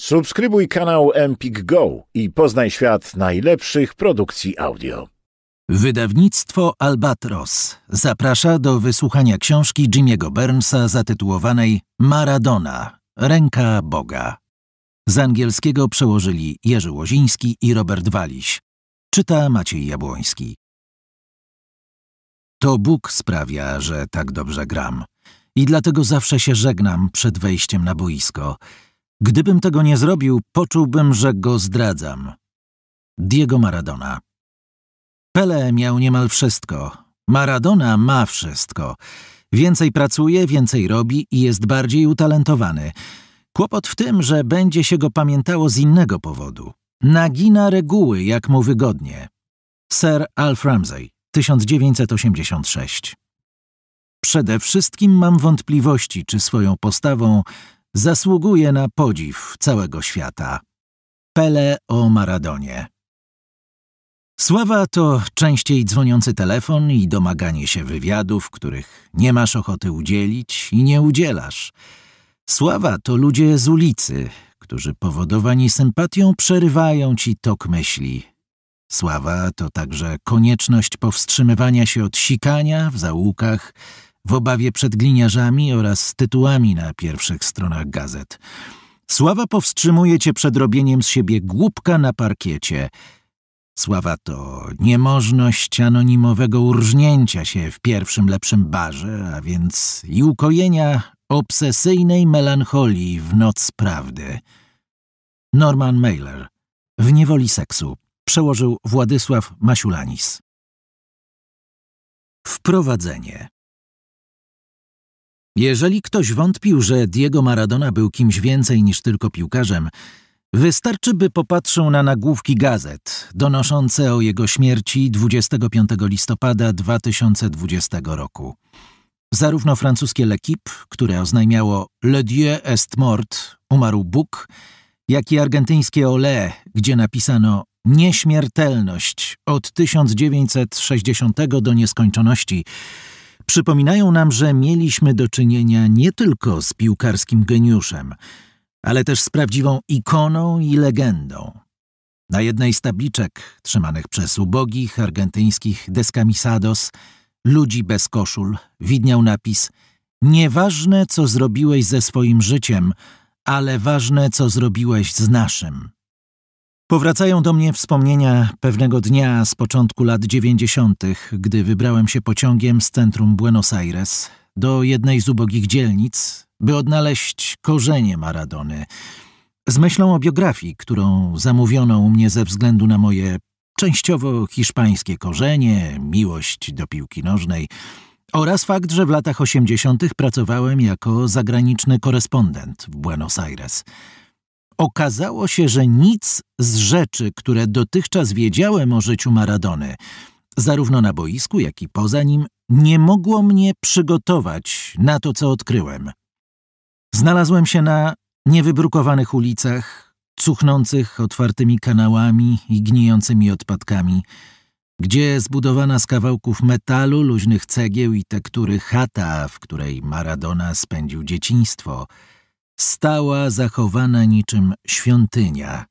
Subskrybuj kanał Empik Go i poznaj świat najlepszych produkcji audio. Wydawnictwo Albatros zaprasza do wysłuchania książki Jimmy'ego Burnsa zatytułowanej Maradona – Ręka Boga. Z angielskiego przełożyli Jerzy Łoziński i Robert Waliś. Czyta Maciej Jabłoński. To Bóg sprawia, że tak dobrze gram. I dlatego zawsze się żegnam przed wejściem na boisko – Gdybym tego nie zrobił, poczułbym, że go zdradzam. Diego Maradona Pele miał niemal wszystko. Maradona ma wszystko. Więcej pracuje, więcej robi i jest bardziej utalentowany. Kłopot w tym, że będzie się go pamiętało z innego powodu. Nagina reguły, jak mu wygodnie. Sir Alf Ramsey, 1986 Przede wszystkim mam wątpliwości, czy swoją postawą zasługuje na podziw całego świata. Pele o Maradonie. Sława to częściej dzwoniący telefon i domaganie się wywiadów, których nie masz ochoty udzielić i nie udzielasz. Sława to ludzie z ulicy, którzy powodowani sympatią przerywają ci tok myśli. Sława to także konieczność powstrzymywania się od sikania w zaułkach, w obawie przed gliniarzami oraz tytułami na pierwszych stronach gazet. Sława powstrzymuje cię przed robieniem z siebie głupka na parkiecie. Sława to niemożność anonimowego urżnięcia się w pierwszym lepszym barze, a więc i ukojenia obsesyjnej melancholii w noc prawdy. Norman Mailer w niewoli seksu przełożył Władysław Masiulanis. Wprowadzenie jeżeli ktoś wątpił, że Diego Maradona był kimś więcej niż tylko piłkarzem, wystarczy, by popatrzył na nagłówki gazet donoszące o jego śmierci 25 listopada 2020 roku. Zarówno francuskie L'Equipe, które oznajmiało Le Dieu est mort, umarł Bóg, jak i argentyńskie Olé, gdzie napisano nieśmiertelność od 1960 do nieskończoności, przypominają nam, że mieliśmy do czynienia nie tylko z piłkarskim geniuszem, ale też z prawdziwą ikoną i legendą. Na jednej z tabliczek trzymanych przez ubogich argentyńskich descamisados, ludzi bez koszul, widniał napis Nieważne, co zrobiłeś ze swoim życiem, ale ważne, co zrobiłeś z naszym. Powracają do mnie wspomnienia pewnego dnia z początku lat dziewięćdziesiątych, gdy wybrałem się pociągiem z centrum Buenos Aires do jednej z ubogich dzielnic, by odnaleźć korzenie Maradony. Z myślą o biografii, którą zamówiono u mnie ze względu na moje częściowo hiszpańskie korzenie, miłość do piłki nożnej oraz fakt, że w latach osiemdziesiątych pracowałem jako zagraniczny korespondent w Buenos Aires – Okazało się, że nic z rzeczy, które dotychczas wiedziałem o życiu Maradony, zarówno na boisku, jak i poza nim, nie mogło mnie przygotować na to, co odkryłem. Znalazłem się na niewybrukowanych ulicach, cuchnących otwartymi kanałami i gnijącymi odpadkami, gdzie zbudowana z kawałków metalu, luźnych cegieł i tektury chata, w której Maradona spędził dzieciństwo – stała zachowana niczym świątynia,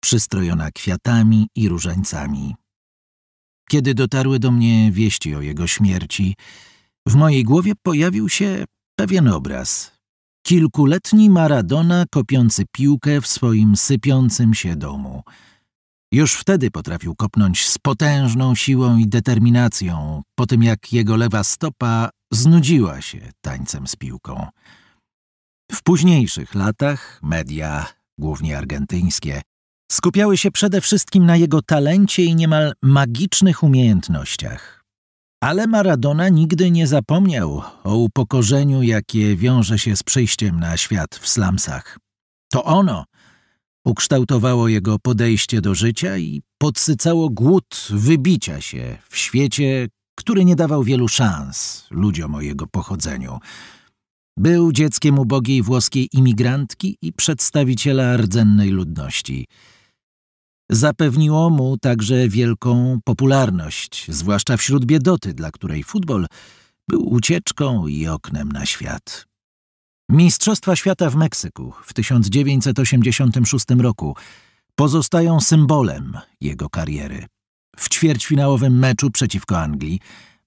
przystrojona kwiatami i różańcami. Kiedy dotarły do mnie wieści o jego śmierci, w mojej głowie pojawił się pewien obraz. Kilkuletni Maradona kopiący piłkę w swoim sypiącym się domu. Już wtedy potrafił kopnąć z potężną siłą i determinacją, po tym jak jego lewa stopa znudziła się tańcem z piłką. W późniejszych latach media, głównie argentyńskie, skupiały się przede wszystkim na jego talencie i niemal magicznych umiejętnościach. Ale Maradona nigdy nie zapomniał o upokorzeniu, jakie wiąże się z przyjściem na świat w slumsach. To ono ukształtowało jego podejście do życia i podsycało głód wybicia się w świecie, który nie dawał wielu szans ludziom o jego pochodzeniu – był dzieckiem ubogiej włoskiej imigrantki i przedstawiciela rdzennej ludności. Zapewniło mu także wielką popularność, zwłaszcza wśród biedoty, dla której futbol był ucieczką i oknem na świat. Mistrzostwa Świata w Meksyku w 1986 roku pozostają symbolem jego kariery. W ćwierćfinałowym meczu przeciwko Anglii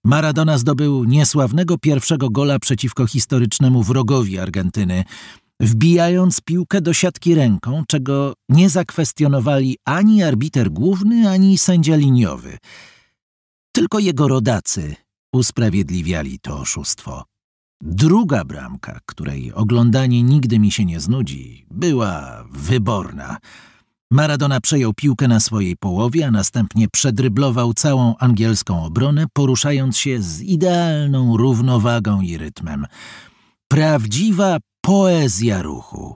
Maradona zdobył niesławnego pierwszego gola przeciwko historycznemu wrogowi Argentyny, wbijając piłkę do siatki ręką, czego nie zakwestionowali ani arbiter główny, ani sędzia liniowy. Tylko jego rodacy usprawiedliwiali to oszustwo. Druga bramka, której oglądanie nigdy mi się nie znudzi, była wyborna. Maradona przejął piłkę na swojej połowie, a następnie przedryblował całą angielską obronę, poruszając się z idealną równowagą i rytmem. Prawdziwa poezja ruchu.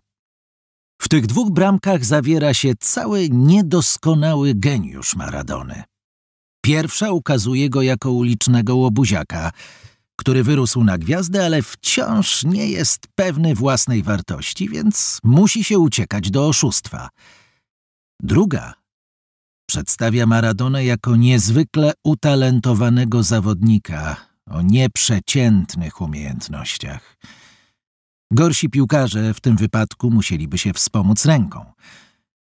W tych dwóch bramkach zawiera się cały niedoskonały geniusz Maradony. Pierwsza ukazuje go jako ulicznego łobuziaka, który wyrósł na gwiazdę, ale wciąż nie jest pewny własnej wartości, więc musi się uciekać do oszustwa. Druga przedstawia Maradonę jako niezwykle utalentowanego zawodnika o nieprzeciętnych umiejętnościach. Gorsi piłkarze w tym wypadku musieliby się wspomóc ręką.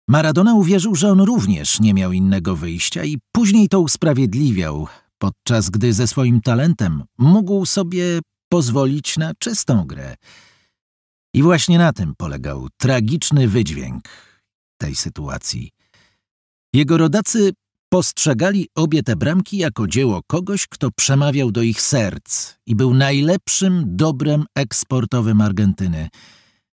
Maradona uwierzył, że on również nie miał innego wyjścia i później to usprawiedliwiał, podczas gdy ze swoim talentem mógł sobie pozwolić na czystą grę. I właśnie na tym polegał tragiczny wydźwięk tej sytuacji. Jego rodacy postrzegali obie te bramki jako dzieło kogoś, kto przemawiał do ich serc i był najlepszym dobrem eksportowym Argentyny.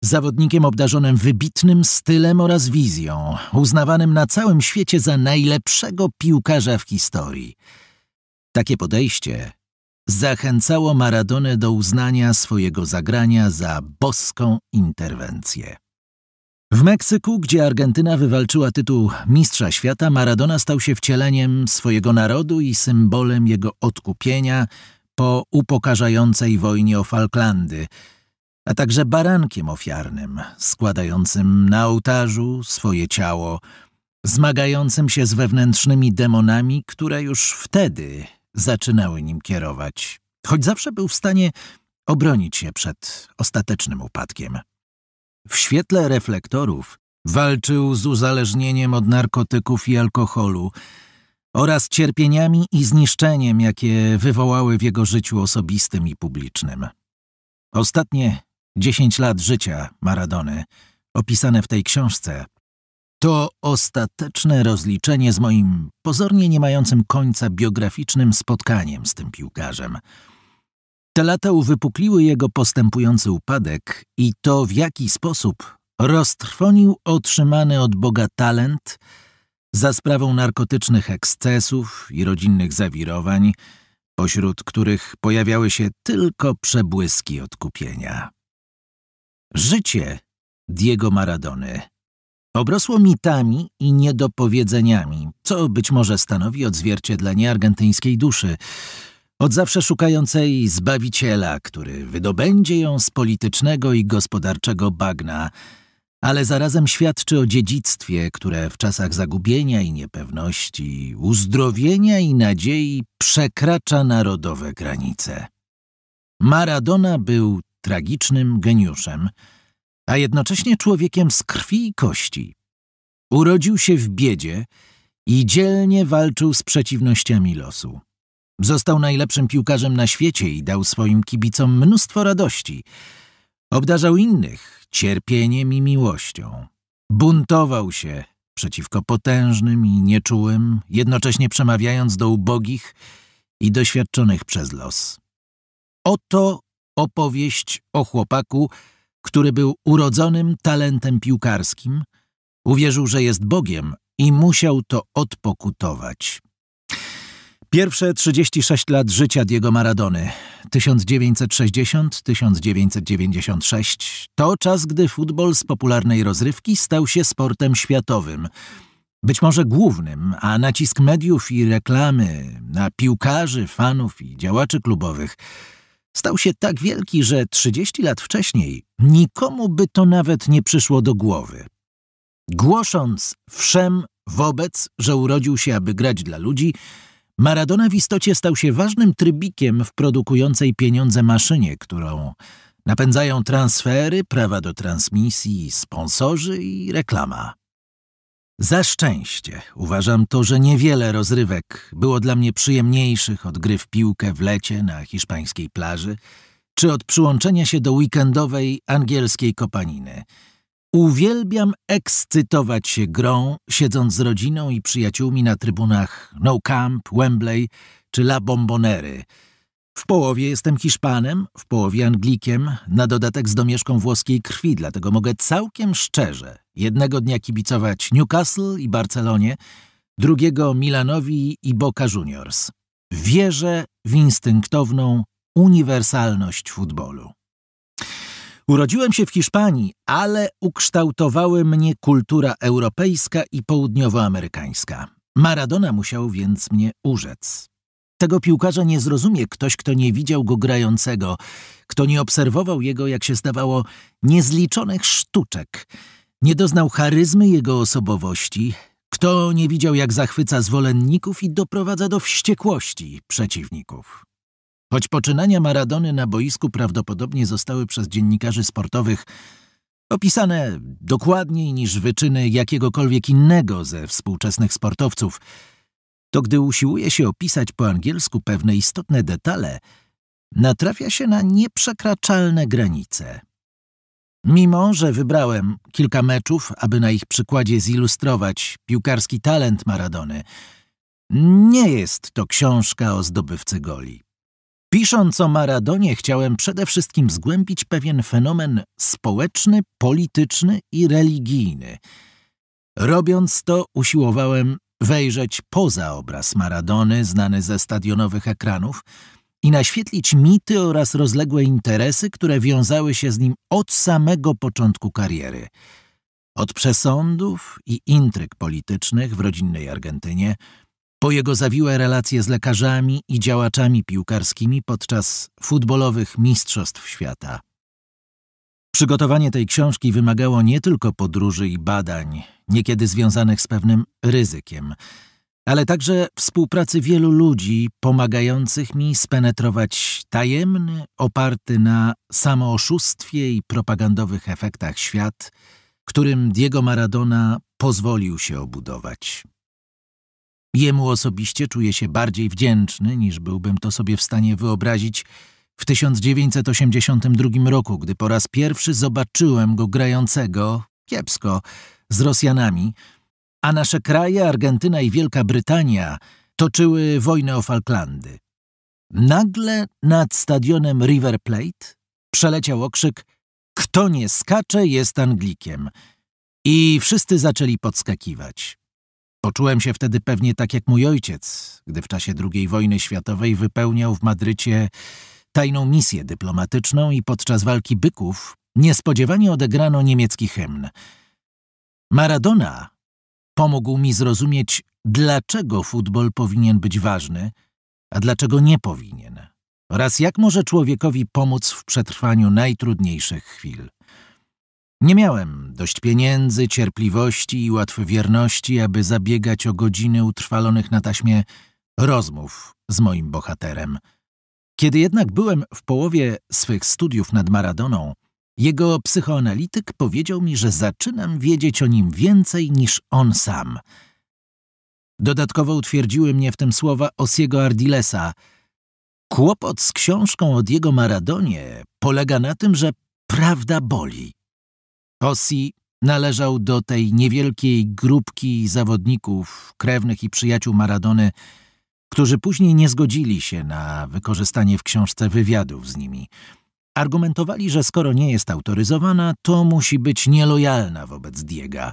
Zawodnikiem obdarzonym wybitnym stylem oraz wizją, uznawanym na całym świecie za najlepszego piłkarza w historii. Takie podejście zachęcało Maradonę do uznania swojego zagrania za boską interwencję. W Meksyku, gdzie Argentyna wywalczyła tytuł Mistrza Świata, Maradona stał się wcieleniem swojego narodu i symbolem jego odkupienia po upokarzającej wojnie o Falklandy, a także barankiem ofiarnym, składającym na ołtarzu swoje ciało, zmagającym się z wewnętrznymi demonami, które już wtedy zaczynały nim kierować, choć zawsze był w stanie obronić się przed ostatecznym upadkiem. W świetle reflektorów walczył z uzależnieniem od narkotyków i alkoholu oraz cierpieniami i zniszczeniem, jakie wywołały w jego życiu osobistym i publicznym. Ostatnie dziesięć lat życia Maradony, opisane w tej książce, to ostateczne rozliczenie z moim pozornie nie mającym końca biograficznym spotkaniem z tym piłkarzem – te lata uwypukliły jego postępujący upadek i to, w jaki sposób roztrwonił otrzymany od Boga talent za sprawą narkotycznych ekscesów i rodzinnych zawirowań, pośród których pojawiały się tylko przebłyski odkupienia. Życie Diego Maradony obrosło mitami i niedopowiedzeniami, co być może stanowi odzwierciedlenie argentyńskiej duszy – od zawsze szukającej Zbawiciela, który wydobędzie ją z politycznego i gospodarczego bagna, ale zarazem świadczy o dziedzictwie, które w czasach zagubienia i niepewności, uzdrowienia i nadziei przekracza narodowe granice. Maradona był tragicznym geniuszem, a jednocześnie człowiekiem z krwi i kości. Urodził się w biedzie i dzielnie walczył z przeciwnościami losu. Został najlepszym piłkarzem na świecie i dał swoim kibicom mnóstwo radości. Obdarzał innych cierpieniem i miłością. Buntował się przeciwko potężnym i nieczułym, jednocześnie przemawiając do ubogich i doświadczonych przez los. Oto opowieść o chłopaku, który był urodzonym talentem piłkarskim, uwierzył, że jest Bogiem i musiał to odpokutować. Pierwsze 36 lat życia Diego Maradony 1960-1996 to czas, gdy futbol z popularnej rozrywki stał się sportem światowym. Być może głównym, a nacisk mediów i reklamy na piłkarzy, fanów i działaczy klubowych stał się tak wielki, że 30 lat wcześniej nikomu by to nawet nie przyszło do głowy. Głosząc wszem wobec, że urodził się, aby grać dla ludzi, Maradona w istocie stał się ważnym trybikiem w produkującej pieniądze maszynie, którą Napędzają transfery, prawa do transmisji, sponsorzy i reklama. Za szczęście uważam to, że niewiele rozrywek było dla mnie przyjemniejszych od gry w piłkę w lecie na hiszpańskiej plaży, czy od przyłączenia się do weekendowej angielskiej kopaniny. Uwielbiam ekscytować się grą, siedząc z rodziną i przyjaciółmi na trybunach No Camp, Wembley czy La Bombonery – w połowie jestem Hiszpanem, w połowie Anglikiem, na dodatek z domieszką włoskiej krwi, dlatego mogę całkiem szczerze jednego dnia kibicować Newcastle i Barcelonie, drugiego Milanowi i Boca Juniors. Wierzę w instynktowną uniwersalność futbolu. Urodziłem się w Hiszpanii, ale ukształtowały mnie kultura europejska i południowoamerykańska. Maradona musiał więc mnie urzec. Tego piłkarza nie zrozumie ktoś, kto nie widział go grającego, kto nie obserwował jego, jak się zdawało, niezliczonych sztuczek, nie doznał charyzmy jego osobowości, kto nie widział, jak zachwyca zwolenników i doprowadza do wściekłości przeciwników. Choć poczynania Maradony na boisku prawdopodobnie zostały przez dziennikarzy sportowych opisane dokładniej niż wyczyny jakiegokolwiek innego ze współczesnych sportowców – to gdy usiłuje się opisać po angielsku pewne istotne detale, natrafia się na nieprzekraczalne granice. Mimo, że wybrałem kilka meczów, aby na ich przykładzie zilustrować piłkarski talent Maradony, nie jest to książka o zdobywcy goli. Pisząc o Maradonie, chciałem przede wszystkim zgłębić pewien fenomen społeczny, polityczny i religijny. Robiąc to, usiłowałem wejrzeć poza obraz Maradony znany ze stadionowych ekranów i naświetlić mity oraz rozległe interesy, które wiązały się z nim od samego początku kariery. Od przesądów i intryg politycznych w rodzinnej Argentynie, po jego zawiłe relacje z lekarzami i działaczami piłkarskimi podczas futbolowych mistrzostw świata. Przygotowanie tej książki wymagało nie tylko podróży i badań, niekiedy związanych z pewnym ryzykiem, ale także współpracy wielu ludzi pomagających mi spenetrować tajemny, oparty na samooszustwie i propagandowych efektach świat, którym Diego Maradona pozwolił się obudować. Jemu osobiście czuję się bardziej wdzięczny, niż byłbym to sobie w stanie wyobrazić w 1982 roku, gdy po raz pierwszy zobaczyłem go grającego, kiepsko, z Rosjanami, a nasze kraje, Argentyna i Wielka Brytania, toczyły wojnę o Falklandy. Nagle nad stadionem River Plate przeleciał okrzyk Kto nie skacze, jest Anglikiem. I wszyscy zaczęli podskakiwać. Poczułem się wtedy pewnie tak jak mój ojciec, gdy w czasie II wojny światowej wypełniał w Madrycie tajną misję dyplomatyczną i podczas walki byków niespodziewanie odegrano niemiecki hymn. Maradona pomógł mi zrozumieć, dlaczego futbol powinien być ważny, a dlaczego nie powinien, oraz jak może człowiekowi pomóc w przetrwaniu najtrudniejszych chwil. Nie miałem dość pieniędzy, cierpliwości i łatwowierności, aby zabiegać o godziny utrwalonych na taśmie rozmów z moim bohaterem – kiedy jednak byłem w połowie swych studiów nad Maradoną, jego psychoanalityk powiedział mi, że zaczynam wiedzieć o nim więcej niż on sam. Dodatkowo utwierdziły mnie w tym słowa Osiego Ardilesa. Kłopot z książką od jego Maradonie polega na tym, że prawda boli. Osi należał do tej niewielkiej grupki zawodników, krewnych i przyjaciół Maradony, którzy później nie zgodzili się na wykorzystanie w książce wywiadów z nimi. Argumentowali, że skoro nie jest autoryzowana, to musi być nielojalna wobec Diega.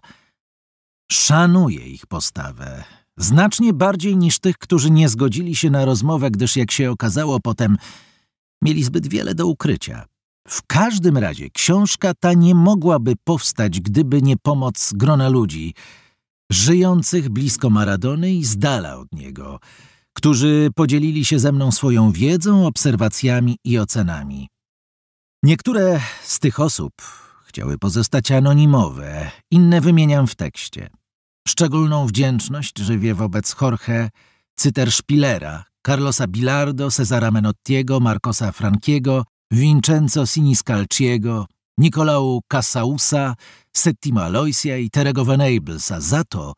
Szanuję ich postawę, znacznie bardziej niż tych, którzy nie zgodzili się na rozmowę, gdyż jak się okazało potem, mieli zbyt wiele do ukrycia. W każdym razie książka ta nie mogłaby powstać, gdyby nie pomoc grona ludzi, żyjących blisko Maradony i z dala od niego – którzy podzielili się ze mną swoją wiedzą, obserwacjami i ocenami. Niektóre z tych osób chciały pozostać anonimowe, inne wymieniam w tekście. Szczególną wdzięczność żywię wobec Jorge Cyterszpilera, Carlosa Bilardo, Cezara Menottiego, Marcosa Frankiego, Vincenzo Siniscalciego, Nicolao Casausa, Settimo Aloysia i Terego Venablesa za to,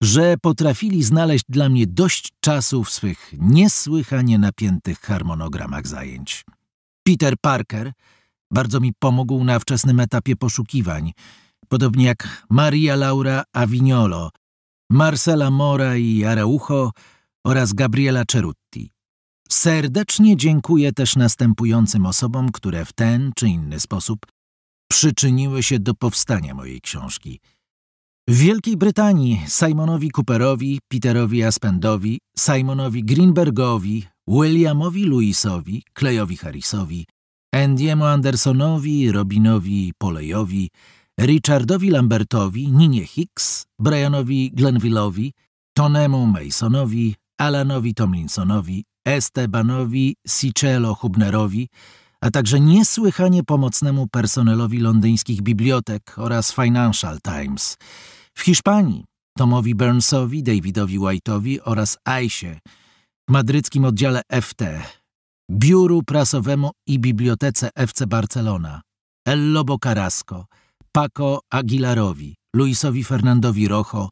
że potrafili znaleźć dla mnie dość czasu w swych niesłychanie napiętych harmonogramach zajęć. Peter Parker bardzo mi pomógł na wczesnym etapie poszukiwań, podobnie jak Maria Laura Avignolo, Marcela Mora i Araujo oraz Gabriela Cerutti. Serdecznie dziękuję też następującym osobom, które w ten czy inny sposób przyczyniły się do powstania mojej książki. W Wielkiej Brytanii Simonowi Cooperowi, Peterowi Aspendowi, Simonowi Greenbergowi, Williamowi Lewisowi, Clayowi Harrisowi, Andiemu Andersonowi, Robinowi Polejowi, Richardowi Lambertowi, Ninie Hicks, Brianowi Glenville'owi, Tonemu Masonowi, Alanowi Tomlinsonowi, Estebanowi Sicello Hubnerowi, a także niesłychanie pomocnemu personelowi londyńskich bibliotek oraz Financial Times. W Hiszpanii Tomowi Burnsowi, Davidowi White'owi oraz Aisie, w madryckim oddziale FT, biuru prasowemu i bibliotece FC Barcelona, El Lobo Carrasco, Paco Aguilarowi, Luisowi Fernandowi Rojo,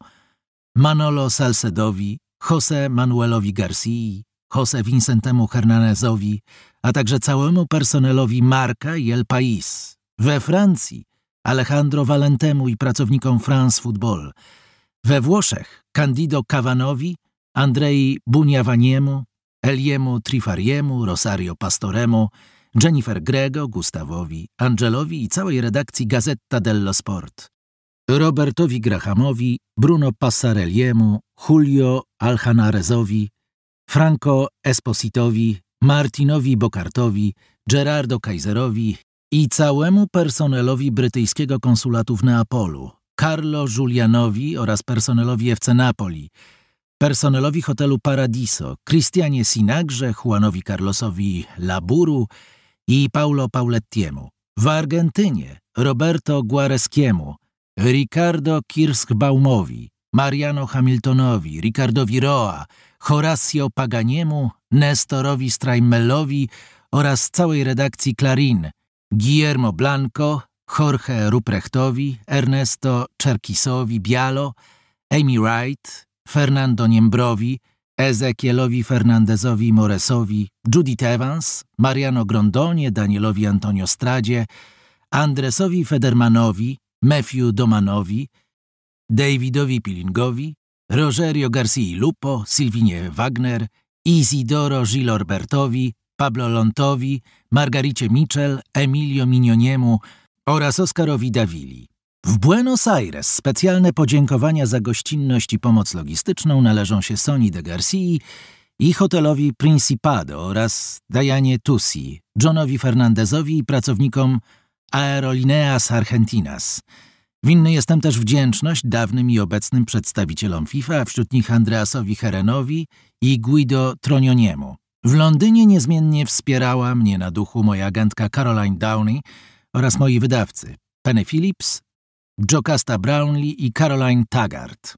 Manolo Salcedowi, Jose Manuelowi Garcii, Jose Vincentemu Hernanezowi, a także całemu personelowi Marca i El País. We Francji Alejandro Valentemu i pracownikom France Football. We Włoszech Candido Cavanowi, Andrei Buniawaniemu, Eliemu Trifariemu, Rosario Pastoremu, Jennifer Grego, Gustawowi, Angelowi i całej redakcji Gazetta dello Sport. Robertowi Grahamowi, Bruno Passarelliemu, Julio Alhanarezowi, Franco Espositowi, Martinowi Bokartowi, Gerardo Kaiserowi i całemu personelowi brytyjskiego konsulatu w Neapolu, Carlo Giulianowi oraz personelowi FC Napoli, personelowi hotelu Paradiso, Cristianie Sinagrze, Juanowi Carlosowi Laburu i Paulo Paulettiemu. W Argentynie Roberto Guareskiemu, Ricardo Kirschbaumowi, Mariano Hamiltonowi, Ricardowi Roa, Horacio Paganiemu, Nestorowi Strajmelowi oraz całej redakcji Clarin, Guillermo Blanco, Jorge Ruprechtowi, Ernesto Czerkisowi Bialo, Amy Wright, Fernando Niembrowi, Ezekielowi Fernandezowi Moresowi, Judith Evans, Mariano Grondonie, Danielowi Antonio Stradzie, Andresowi Federmanowi, Matthew Domanowi, Davidowi Pilingowi, Rogerio Garcii Lupo, Sylwinie Wagner, Isidoro Gilorbertowi, Pablo Lontowi, Margaricie Mitchell, Emilio Mignoniemu oraz Oskarowi Davili. W Buenos Aires specjalne podziękowania za gościnność i pomoc logistyczną należą się Soni de Garcii i hotelowi Principado oraz Dianie Tusi, Johnowi Fernandezowi i pracownikom Aerolineas Argentinas. Winny jestem też wdzięczność dawnym i obecnym przedstawicielom FIFA, a wśród nich Andreasowi Herenowi i Guido Tronioniemu. W Londynie niezmiennie wspierała mnie na duchu moja agentka Caroline Downey oraz moi wydawcy Penny Phillips, Jocasta Brownlee i Caroline Taggart.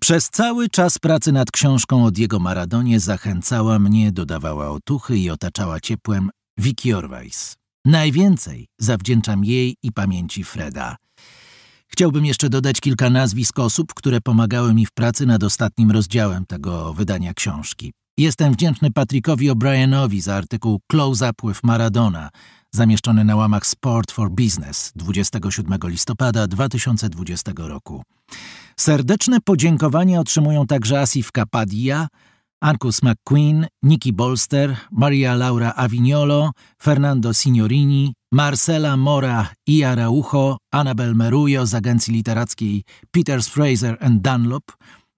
Przez cały czas pracy nad książką o Diego Maradonie zachęcała mnie, dodawała otuchy i otaczała ciepłem Vicky Orwais. Najwięcej zawdzięczam jej i pamięci Freda. Chciałbym jeszcze dodać kilka nazwisk osób, które pomagały mi w pracy nad ostatnim rozdziałem tego wydania książki. Jestem wdzięczny Patrickowi O'Brienowi za artykuł Close Up with Maradona, zamieszczony na łamach Sport for Business 27 listopada 2020 roku. Serdeczne podziękowania otrzymują także Asif Kapadia, Ankus McQueen, Nikki Bolster, Maria Laura Avignolo, Fernando Signorini, Marcela Mora i Araujo, Annabel Merujo z agencji literackiej Peters Fraser and Dunlop,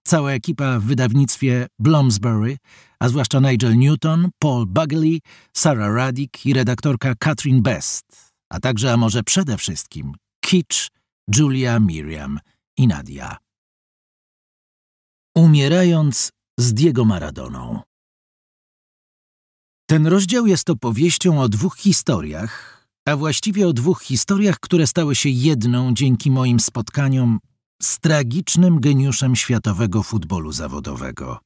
cała ekipa w wydawnictwie Bloomsbury, a zwłaszcza Nigel Newton, Paul Bugley, Sarah Raddick i redaktorka Catherine Best, a także, a może przede wszystkim, Kitsch, Julia, Miriam i Nadia. Umierając z Diego Maradoną. Ten rozdział jest opowieścią o dwóch historiach, a właściwie o dwóch historiach, które stały się jedną dzięki moim spotkaniom z tragicznym geniuszem światowego futbolu zawodowego.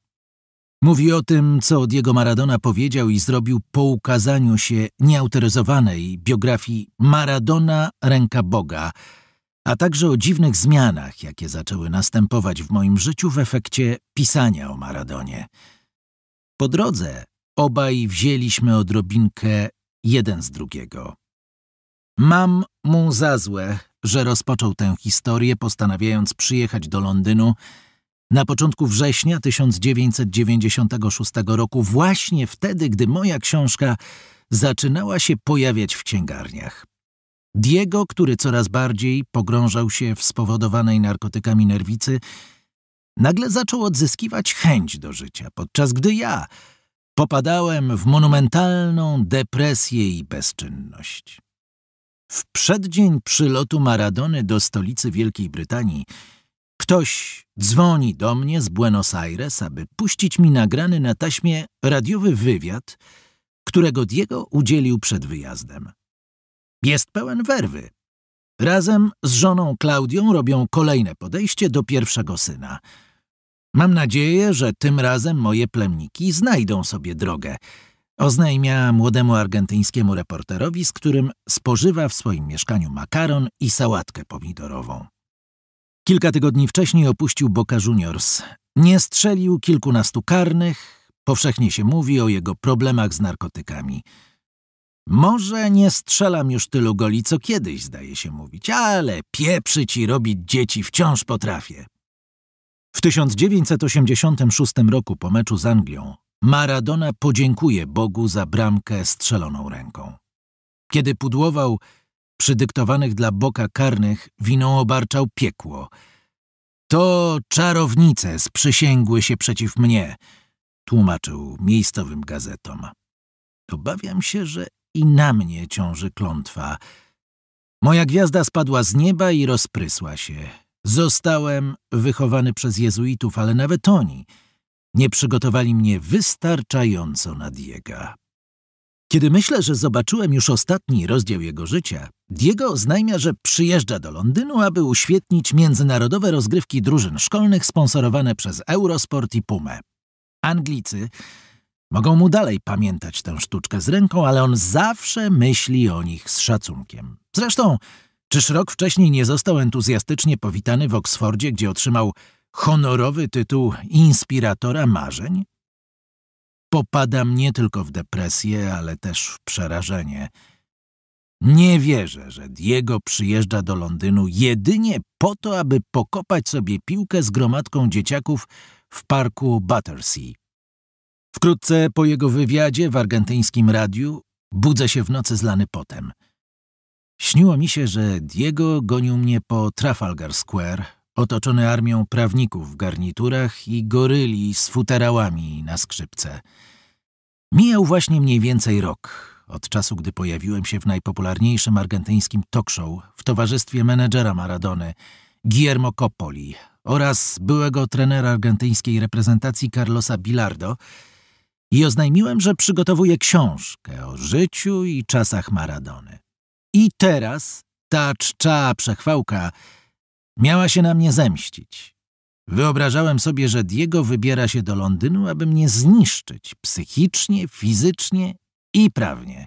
Mówi o tym, co Diego Maradona powiedział i zrobił po ukazaniu się nieautoryzowanej biografii Maradona Ręka Boga, a także o dziwnych zmianach, jakie zaczęły następować w moim życiu w efekcie pisania o Maradonie. Po drodze obaj wzięliśmy odrobinkę jeden z drugiego. Mam mu za złe, że rozpoczął tę historię, postanawiając przyjechać do Londynu na początku września 1996 roku, właśnie wtedy, gdy moja książka zaczynała się pojawiać w księgarniach. Diego, który coraz bardziej pogrążał się w spowodowanej narkotykami nerwicy, nagle zaczął odzyskiwać chęć do życia, podczas gdy ja popadałem w monumentalną depresję i bezczynność. W przeddzień przylotu Maradony do stolicy Wielkiej Brytanii ktoś dzwoni do mnie z Buenos Aires, aby puścić mi nagrany na taśmie radiowy wywiad, którego Diego udzielił przed wyjazdem. Jest pełen werwy. Razem z żoną Klaudią robią kolejne podejście do pierwszego syna. Mam nadzieję, że tym razem moje plemniki znajdą sobie drogę – Oznajmia młodemu argentyńskiemu reporterowi, z którym spożywa w swoim mieszkaniu makaron i sałatkę pomidorową. Kilka tygodni wcześniej opuścił Boca Juniors. Nie strzelił kilkunastu karnych, powszechnie się mówi o jego problemach z narkotykami. Może nie strzelam już tylu goli, co kiedyś, zdaje się mówić, ale pieprzyć i robić dzieci wciąż potrafię. W 1986 roku po meczu z Anglią Maradona podziękuje Bogu za bramkę strzeloną ręką. Kiedy pudłował przy dyktowanych dla Boka karnych, winą obarczał piekło. To czarownice sprzysięgły się przeciw mnie, tłumaczył miejscowym gazetom. Obawiam się, że i na mnie ciąży klątwa. Moja gwiazda spadła z nieba i rozprysła się. Zostałem wychowany przez jezuitów, ale nawet oni – nie przygotowali mnie wystarczająco na Diega. Kiedy myślę, że zobaczyłem już ostatni rozdział jego życia, Diego oznajmia, że przyjeżdża do Londynu, aby uświetnić międzynarodowe rozgrywki drużyn szkolnych sponsorowane przez Eurosport i Pumę. Anglicy mogą mu dalej pamiętać tę sztuczkę z ręką, ale on zawsze myśli o nich z szacunkiem. Zresztą, czyż rok wcześniej nie został entuzjastycznie powitany w Oksfordzie, gdzie otrzymał honorowy tytuł inspiratora marzeń? Popadam nie tylko w depresję, ale też w przerażenie. Nie wierzę, że Diego przyjeżdża do Londynu jedynie po to, aby pokopać sobie piłkę z gromadką dzieciaków w parku Battersea. Wkrótce po jego wywiadzie w argentyńskim radiu budzę się w nocy zlany potem. Śniło mi się, że Diego gonił mnie po Trafalgar Square, otoczony armią prawników w garniturach i goryli z futerałami na skrzypce. Mijał właśnie mniej więcej rok, od czasu, gdy pojawiłem się w najpopularniejszym argentyńskim talk show w towarzystwie menedżera Maradony, Guillermo Coppoli oraz byłego trenera argentyńskiej reprezentacji Carlosa Bilardo i oznajmiłem, że przygotowuję książkę o życiu i czasach Maradony. I teraz ta czcza przechwałka Miała się na mnie zemścić. Wyobrażałem sobie, że Diego wybiera się do Londynu, aby mnie zniszczyć psychicznie, fizycznie i prawnie.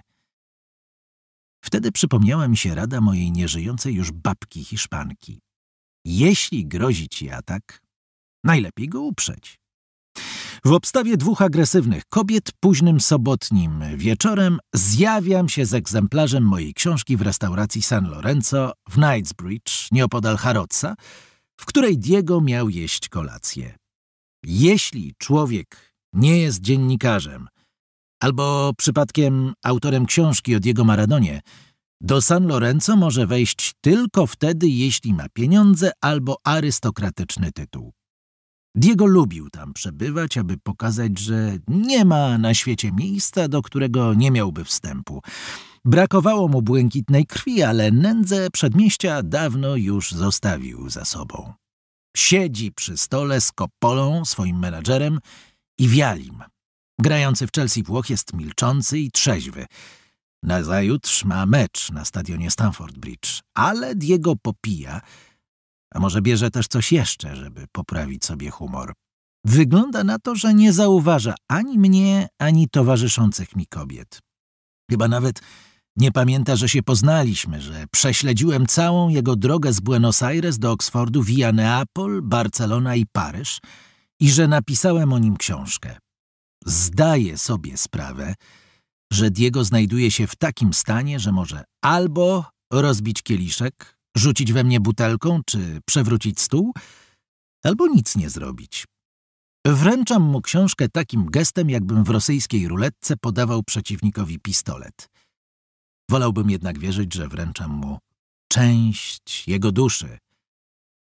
Wtedy przypomniała mi się rada mojej nieżyjącej już babki Hiszpanki. Jeśli grozi ci atak, najlepiej go uprzeć. W obstawie dwóch agresywnych kobiet późnym sobotnim wieczorem zjawiam się z egzemplarzem mojej książki w restauracji San Lorenzo w Knightsbridge, nieopodal Harrodsa, w której Diego miał jeść kolację. Jeśli człowiek nie jest dziennikarzem albo przypadkiem autorem książki o Diego Maradonie, do San Lorenzo może wejść tylko wtedy, jeśli ma pieniądze albo arystokratyczny tytuł. Diego lubił tam przebywać, aby pokazać, że nie ma na świecie miejsca, do którego nie miałby wstępu. Brakowało mu błękitnej krwi, ale nędzę przedmieścia dawno już zostawił za sobą. Siedzi przy stole z Coppolą, swoim menadżerem, i Wialim. Grający w Chelsea Włoch jest milczący i trzeźwy. Nazajutrz ma mecz na stadionie Stamford Bridge, ale Diego popija – a może bierze też coś jeszcze, żeby poprawić sobie humor. Wygląda na to, że nie zauważa ani mnie, ani towarzyszących mi kobiet. Chyba nawet nie pamięta, że się poznaliśmy, że prześledziłem całą jego drogę z Buenos Aires do Oksfordu via Neapol, Barcelona i Paryż i że napisałem o nim książkę. Zdaję sobie sprawę, że Diego znajduje się w takim stanie, że może albo rozbić kieliszek, rzucić we mnie butelką czy przewrócić stół, albo nic nie zrobić. Wręczam mu książkę takim gestem, jakbym w rosyjskiej ruletce podawał przeciwnikowi pistolet. Wolałbym jednak wierzyć, że wręczam mu część jego duszy.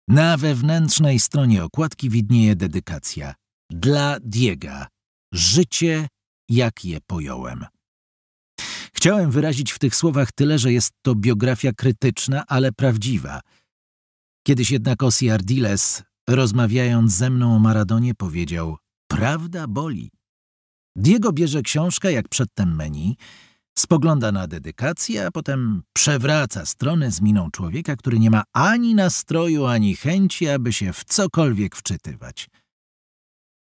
Na wewnętrznej stronie okładki widnieje dedykacja dla Diega. Życie, jak je pojąłem. Chciałem wyrazić w tych słowach tyle, że jest to biografia krytyczna, ale prawdziwa. Kiedyś jednak Osi Ardiles, rozmawiając ze mną o Maradonie, powiedział Prawda boli. Diego bierze książkę jak przedtem menu, spogląda na dedykację, a potem przewraca stronę z miną człowieka, który nie ma ani nastroju, ani chęci, aby się w cokolwiek wczytywać.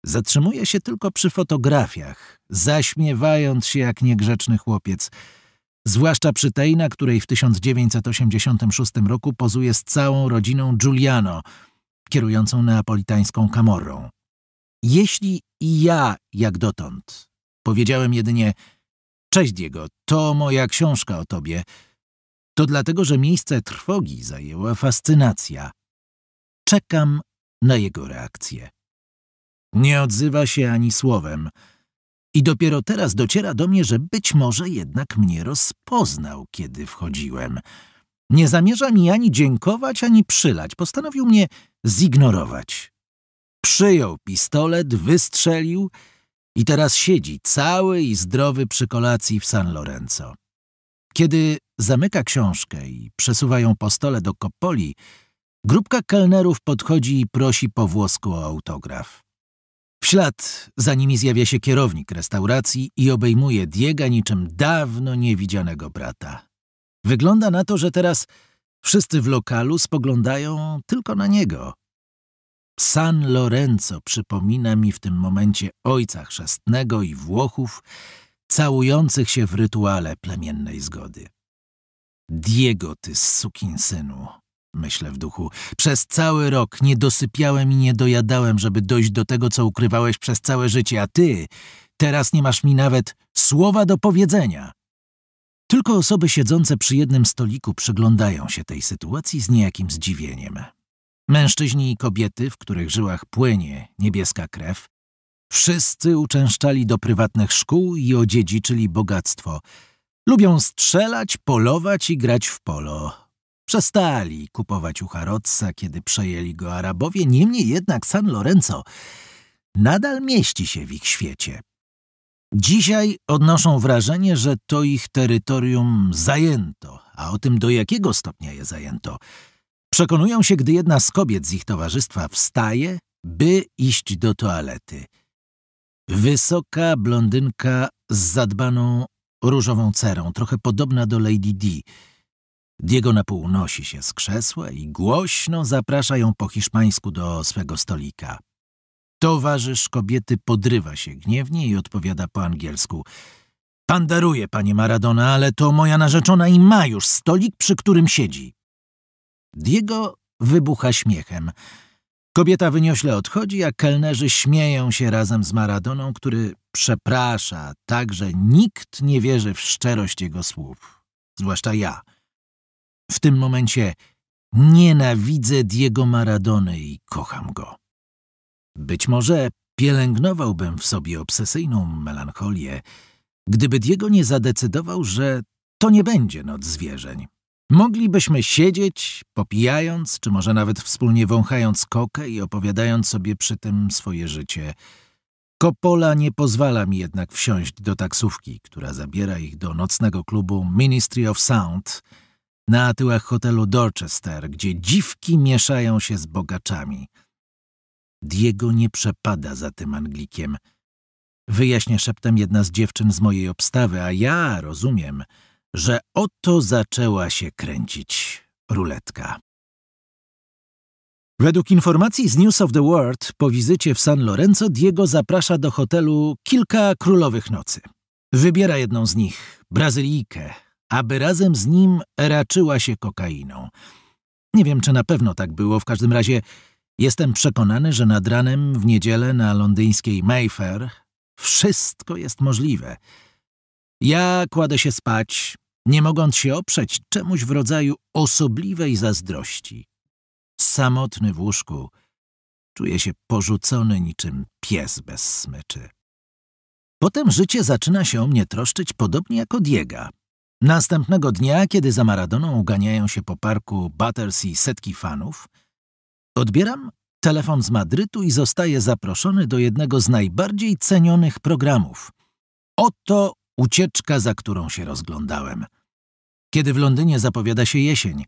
Zatrzymuje się tylko przy fotografiach, zaśmiewając się jak niegrzeczny chłopiec, zwłaszcza przy tej, na której w 1986 roku pozuje z całą rodziną Giuliano, kierującą neapolitańską kamorą. Jeśli i ja, jak dotąd, powiedziałem jedynie Cześć Diego, to moja książka o tobie, to dlatego, że miejsce trwogi zajęła fascynacja. Czekam na jego reakcję. Nie odzywa się ani słowem. I dopiero teraz dociera do mnie, że być może jednak mnie rozpoznał, kiedy wchodziłem. Nie zamierza mi ani dziękować, ani przylać. Postanowił mnie zignorować. Przyjął pistolet, wystrzelił i teraz siedzi cały i zdrowy przy kolacji w San Lorenzo. Kiedy zamyka książkę i przesuwają po stole do Kopoli, grupka kelnerów podchodzi i prosi po włosku o autograf. W ślad za nimi zjawia się kierownik restauracji i obejmuje Diega niczym dawno niewidzianego brata. Wygląda na to, że teraz wszyscy w lokalu spoglądają tylko na niego. San Lorenzo przypomina mi w tym momencie ojca chrzestnego i Włochów całujących się w rytuale plemiennej zgody. Diego, ty synu, myślę w duchu. Przez cały rok nie dosypiałem i nie dojadałem, żeby dojść do tego, co ukrywałeś przez całe życie, a ty teraz nie masz mi nawet słowa do powiedzenia. Tylko osoby siedzące przy jednym stoliku przyglądają się tej sytuacji z niejakim zdziwieniem. Mężczyźni i kobiety, w których żyłach płynie niebieska krew, wszyscy uczęszczali do prywatnych szkół i odziedziczyli bogactwo. Lubią strzelać, polować i grać w polo. Przestali kupować u Harrodsa, kiedy przejęli go Arabowie, niemniej jednak San Lorenzo nadal mieści się w ich świecie. Dzisiaj odnoszą wrażenie, że to ich terytorium zajęto, a o tym do jakiego stopnia je zajęto – Przekonują się, gdy jedna z kobiet z ich towarzystwa wstaje, by iść do toalety. Wysoka blondynka z zadbaną różową cerą, trochę podobna do Lady D. Diego na pół nosi się z krzesła i głośno zaprasza ją po hiszpańsku do swego stolika. Towarzysz kobiety podrywa się gniewnie i odpowiada po angielsku. Pan daruje, panie Maradona, ale to moja narzeczona i ma już stolik, przy którym siedzi. Diego wybucha śmiechem. Kobieta wyniośle odchodzi, a kelnerzy śmieją się razem z Maradoną, który przeprasza tak, że nikt nie wierzy w szczerość jego słów. Zwłaszcza ja. W tym momencie nienawidzę Diego Maradony i kocham go. Być może pielęgnowałbym w sobie obsesyjną melancholię, gdyby Diego nie zadecydował, że to nie będzie noc zwierzeń. Moglibyśmy siedzieć, popijając, czy może nawet wspólnie wąchając kokę i opowiadając sobie przy tym swoje życie. Coppola nie pozwala mi jednak wsiąść do taksówki, która zabiera ich do nocnego klubu Ministry of Sound na tyłach hotelu Dorchester, gdzie dziwki mieszają się z bogaczami. Diego nie przepada za tym Anglikiem. Wyjaśnia szeptem jedna z dziewczyn z mojej obstawy, a ja rozumiem – że oto zaczęła się kręcić ruletka. Według informacji z News of the World po wizycie w San Lorenzo Diego zaprasza do hotelu kilka królowych nocy. Wybiera jedną z nich, Brazylijkę, aby razem z nim raczyła się kokainą. Nie wiem, czy na pewno tak było, w każdym razie jestem przekonany, że nad ranem w niedzielę na londyńskiej Mayfair wszystko jest możliwe. Ja kładę się spać, nie mogąc się oprzeć czemuś w rodzaju osobliwej zazdrości. Samotny w łóżku, czuję się porzucony niczym pies bez smyczy. Potem życie zaczyna się o mnie troszczyć podobnie jak od Diega. Następnego dnia, kiedy za Maradoną uganiają się po parku Battersea setki fanów, odbieram telefon z Madrytu i zostaję zaproszony do jednego z najbardziej cenionych programów. Oto ucieczka, za którą się rozglądałem. Kiedy w Londynie zapowiada się jesień,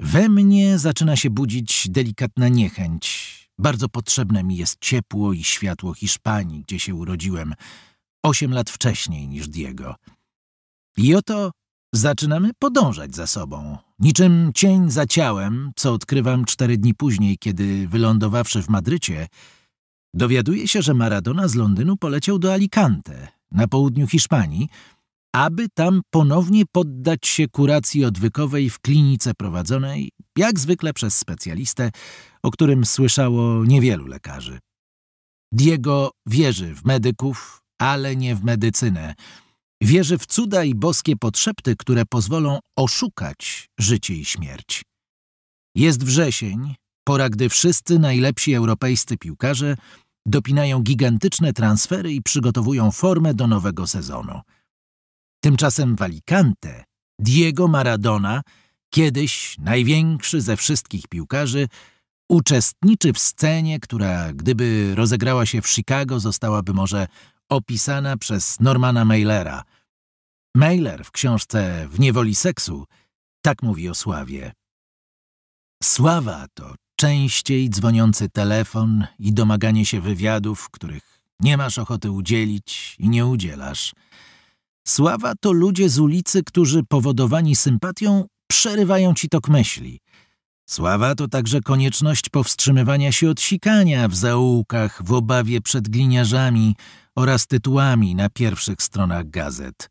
we mnie zaczyna się budzić delikatna niechęć. Bardzo potrzebne mi jest ciepło i światło Hiszpanii, gdzie się urodziłem, osiem lat wcześniej niż Diego. I oto zaczynamy podążać za sobą. Niczym cień za ciałem, co odkrywam cztery dni później, kiedy wylądowawszy w Madrycie, dowiaduję się, że Maradona z Londynu poleciał do Alicante, na południu Hiszpanii, aby tam ponownie poddać się kuracji odwykowej w klinice prowadzonej, jak zwykle przez specjalistę, o którym słyszało niewielu lekarzy. Diego wierzy w medyków, ale nie w medycynę. Wierzy w cuda i boskie podszepty, które pozwolą oszukać życie i śmierć. Jest wrzesień, pora gdy wszyscy najlepsi europejscy piłkarze dopinają gigantyczne transfery i przygotowują formę do nowego sezonu. Tymczasem w Alicante Diego Maradona, kiedyś największy ze wszystkich piłkarzy, uczestniczy w scenie, która gdyby rozegrała się w Chicago, zostałaby może opisana przez Normana Mailera. Mailer w książce W niewoli seksu tak mówi o sławie. Sława to częściej dzwoniący telefon i domaganie się wywiadów, których nie masz ochoty udzielić i nie udzielasz. Sława to ludzie z ulicy, którzy powodowani sympatią przerywają ci tok myśli. Sława to także konieczność powstrzymywania się od sikania w zaułkach, w obawie przed gliniarzami oraz tytułami na pierwszych stronach gazet.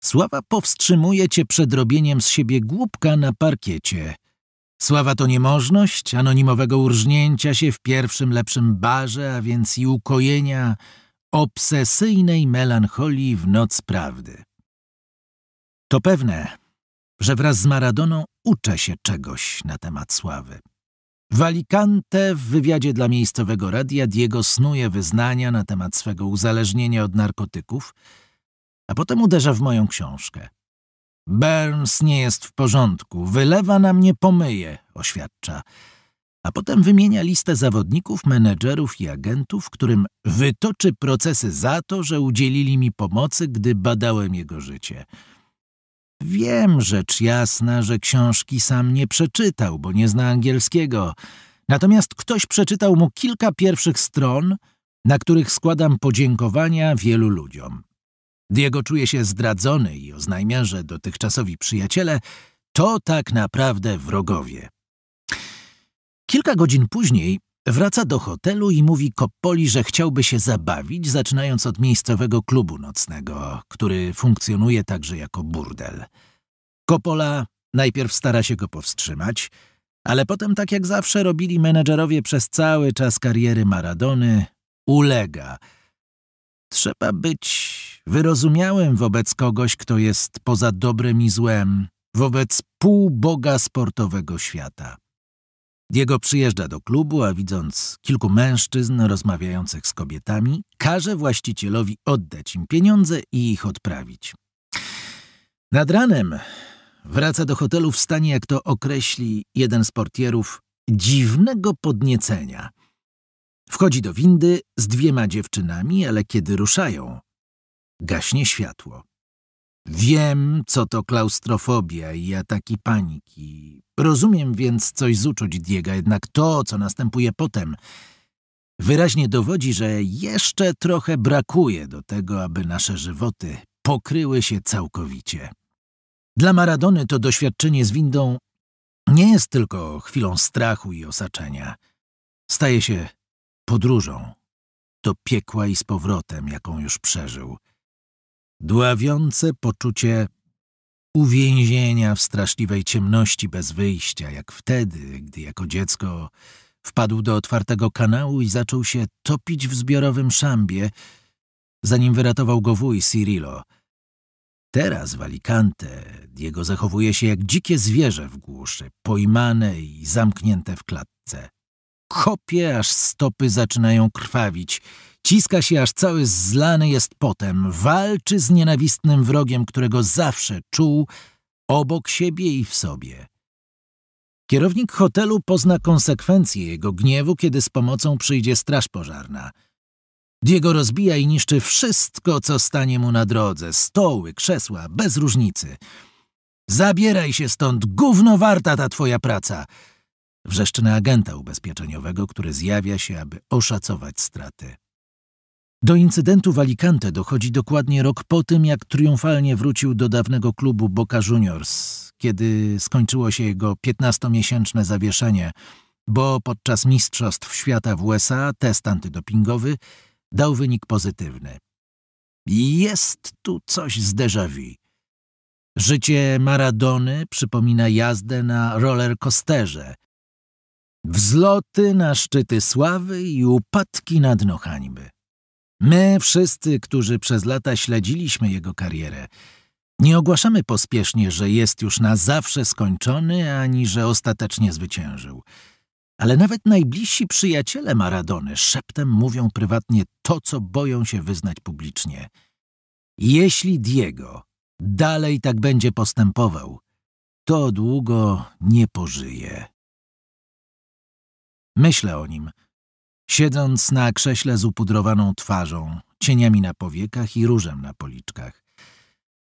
Sława powstrzymuje cię przed robieniem z siebie głupka na parkiecie. Sława to niemożność anonimowego urżnięcia się w pierwszym lepszym barze, a więc i ukojenia obsesyjnej melancholii w noc prawdy. To pewne, że wraz z Maradoną uczę się czegoś na temat sławy. W Alicante w wywiadzie dla miejscowego radia Diego snuje wyznania na temat swego uzależnienia od narkotyków, a potem uderza w moją książkę. Burns nie jest w porządku, wylewa na mnie pomyje, oświadcza a potem wymienia listę zawodników, menedżerów i agentów, którym wytoczy procesy za to, że udzielili mi pomocy, gdy badałem jego życie. Wiem, rzecz jasna, że książki sam nie przeczytał, bo nie zna angielskiego. Natomiast ktoś przeczytał mu kilka pierwszych stron, na których składam podziękowania wielu ludziom. Diego czuje się zdradzony i oznajmia, że dotychczasowi przyjaciele to tak naprawdę wrogowie. Kilka godzin później wraca do hotelu i mówi Koppoli, że chciałby się zabawić, zaczynając od miejscowego klubu nocnego, który funkcjonuje także jako burdel. Coppola najpierw stara się go powstrzymać, ale potem, tak jak zawsze robili menedżerowie przez cały czas kariery Maradony, ulega. Trzeba być wyrozumiałym wobec kogoś, kto jest poza dobrem i złem, wobec półboga sportowego świata. Diego przyjeżdża do klubu, a widząc kilku mężczyzn rozmawiających z kobietami, każe właścicielowi oddać im pieniądze i ich odprawić. Nad ranem wraca do hotelu w stanie, jak to określi jeden z portierów, dziwnego podniecenia. Wchodzi do windy z dwiema dziewczynami, ale kiedy ruszają, gaśnie światło. Wiem, co to klaustrofobia i ataki paniki. Rozumiem więc coś z uczuć Diega, jednak to, co następuje potem, wyraźnie dowodzi, że jeszcze trochę brakuje do tego, aby nasze żywoty pokryły się całkowicie. Dla Maradony to doświadczenie z windą nie jest tylko chwilą strachu i osaczenia. Staje się podróżą do piekła i z powrotem, jaką już przeżył. Dławiące poczucie uwięzienia w straszliwej ciemności bez wyjścia, jak wtedy, gdy jako dziecko wpadł do otwartego kanału i zaczął się topić w zbiorowym szambie, zanim wyratował go wuj Cirilo. Teraz w Alicante Diego zachowuje się jak dzikie zwierzę w głuszy, pojmane i zamknięte w klatce. Kopie, aż stopy zaczynają krwawić. Ciska się, aż cały zlany jest potem. Walczy z nienawistnym wrogiem, którego zawsze czuł obok siebie i w sobie. Kierownik hotelu pozna konsekwencje jego gniewu, kiedy z pomocą przyjdzie straż pożarna. Diego rozbija i niszczy wszystko, co stanie mu na drodze. Stoły, krzesła, bez różnicy. Zabieraj się stąd, gówno warta ta twoja praca! Wrzeszczy agenta ubezpieczeniowego, który zjawia się, aby oszacować straty. Do incydentu w Alicante dochodzi dokładnie rok po tym, jak triumfalnie wrócił do dawnego klubu Boca Juniors, kiedy skończyło się jego 15-miesięczne zawieszenie, bo podczas Mistrzostw Świata w USA test antydopingowy dał wynik pozytywny. Jest tu coś z déjà vu. Życie Maradony przypomina jazdę na rollercoasterze – Wzloty na szczyty sławy i upadki na dno hańby. My wszyscy, którzy przez lata śledziliśmy jego karierę, nie ogłaszamy pospiesznie, że jest już na zawsze skończony, ani że ostatecznie zwyciężył. Ale nawet najbliżsi przyjaciele Maradony szeptem mówią prywatnie to, co boją się wyznać publicznie. Jeśli Diego dalej tak będzie postępował, to długo nie pożyje. Myślę o nim, siedząc na krześle z upudrowaną twarzą, cieniami na powiekach i różem na policzkach.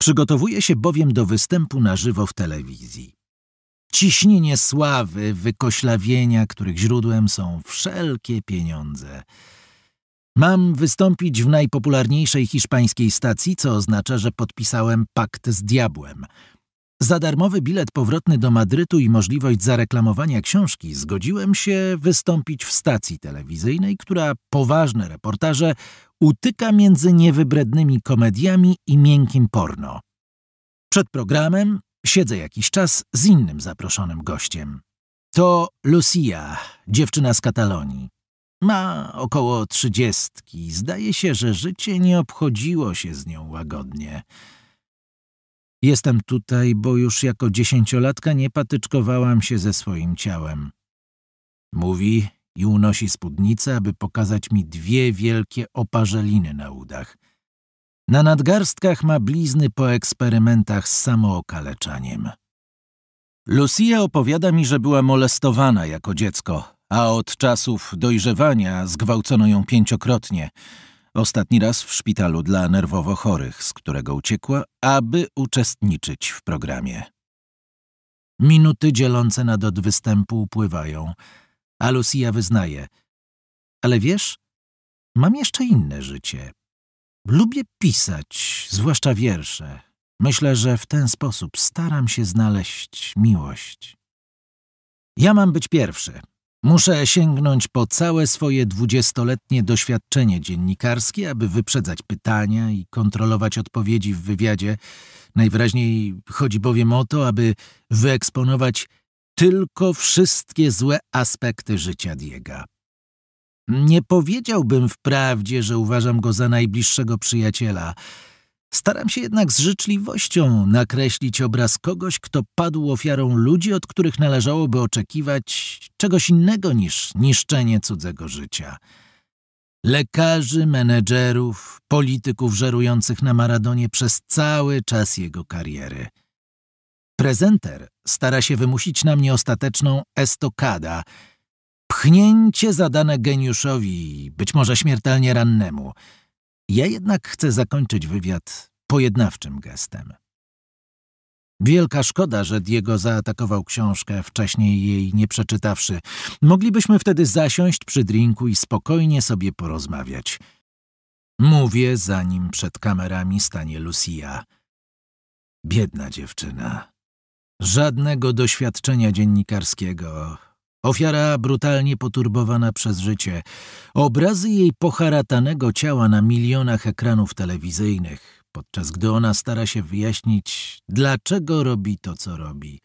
Przygotowuje się bowiem do występu na żywo w telewizji. Ciśnienie sławy, wykoślawienia, których źródłem są wszelkie pieniądze. Mam wystąpić w najpopularniejszej hiszpańskiej stacji, co oznacza, że podpisałem pakt z diabłem – za darmowy bilet powrotny do Madrytu i możliwość zareklamowania książki zgodziłem się wystąpić w stacji telewizyjnej, która poważne reportaże utyka między niewybrednymi komediami i miękkim porno. Przed programem siedzę jakiś czas z innym zaproszonym gościem. To Lucia, dziewczyna z Katalonii. Ma około trzydziestki. Zdaje się, że życie nie obchodziło się z nią łagodnie. Jestem tutaj, bo już jako dziesięciolatka nie patyczkowałam się ze swoim ciałem. Mówi i unosi spódnicę, aby pokazać mi dwie wielkie oparzeliny na udach. Na nadgarstkach ma blizny po eksperymentach z samookaleczaniem. Lucia opowiada mi, że była molestowana jako dziecko, a od czasów dojrzewania zgwałcono ją pięciokrotnie – Ostatni raz w szpitalu dla nerwowo chorych, z którego uciekła, aby uczestniczyć w programie. Minuty dzielące nad od występu upływają, a Lucia wyznaje. Ale wiesz, mam jeszcze inne życie. Lubię pisać, zwłaszcza wiersze. Myślę, że w ten sposób staram się znaleźć miłość. Ja mam być pierwszy. Muszę sięgnąć po całe swoje dwudziestoletnie doświadczenie dziennikarskie, aby wyprzedzać pytania i kontrolować odpowiedzi w wywiadzie. Najwyraźniej chodzi bowiem o to, aby wyeksponować tylko wszystkie złe aspekty życia Diega. Nie powiedziałbym wprawdzie, że uważam go za najbliższego przyjaciela – Staram się jednak z życzliwością nakreślić obraz kogoś, kto padł ofiarą ludzi, od których należałoby oczekiwać czegoś innego niż niszczenie cudzego życia. Lekarzy, menedżerów, polityków żerujących na Maradonie przez cały czas jego kariery. Prezenter stara się wymusić na mnie ostateczną estokada, pchnięcie zadane geniuszowi, być może śmiertelnie rannemu – ja jednak chcę zakończyć wywiad pojednawczym gestem. Wielka szkoda, że Diego zaatakował książkę, wcześniej jej nie przeczytawszy. Moglibyśmy wtedy zasiąść przy drinku i spokojnie sobie porozmawiać. Mówię, zanim przed kamerami stanie Lucia. Biedna dziewczyna. Żadnego doświadczenia dziennikarskiego. Ofiara brutalnie poturbowana przez życie. Obrazy jej poharatanego ciała na milionach ekranów telewizyjnych, podczas gdy ona stara się wyjaśnić, dlaczego robi to, co robi.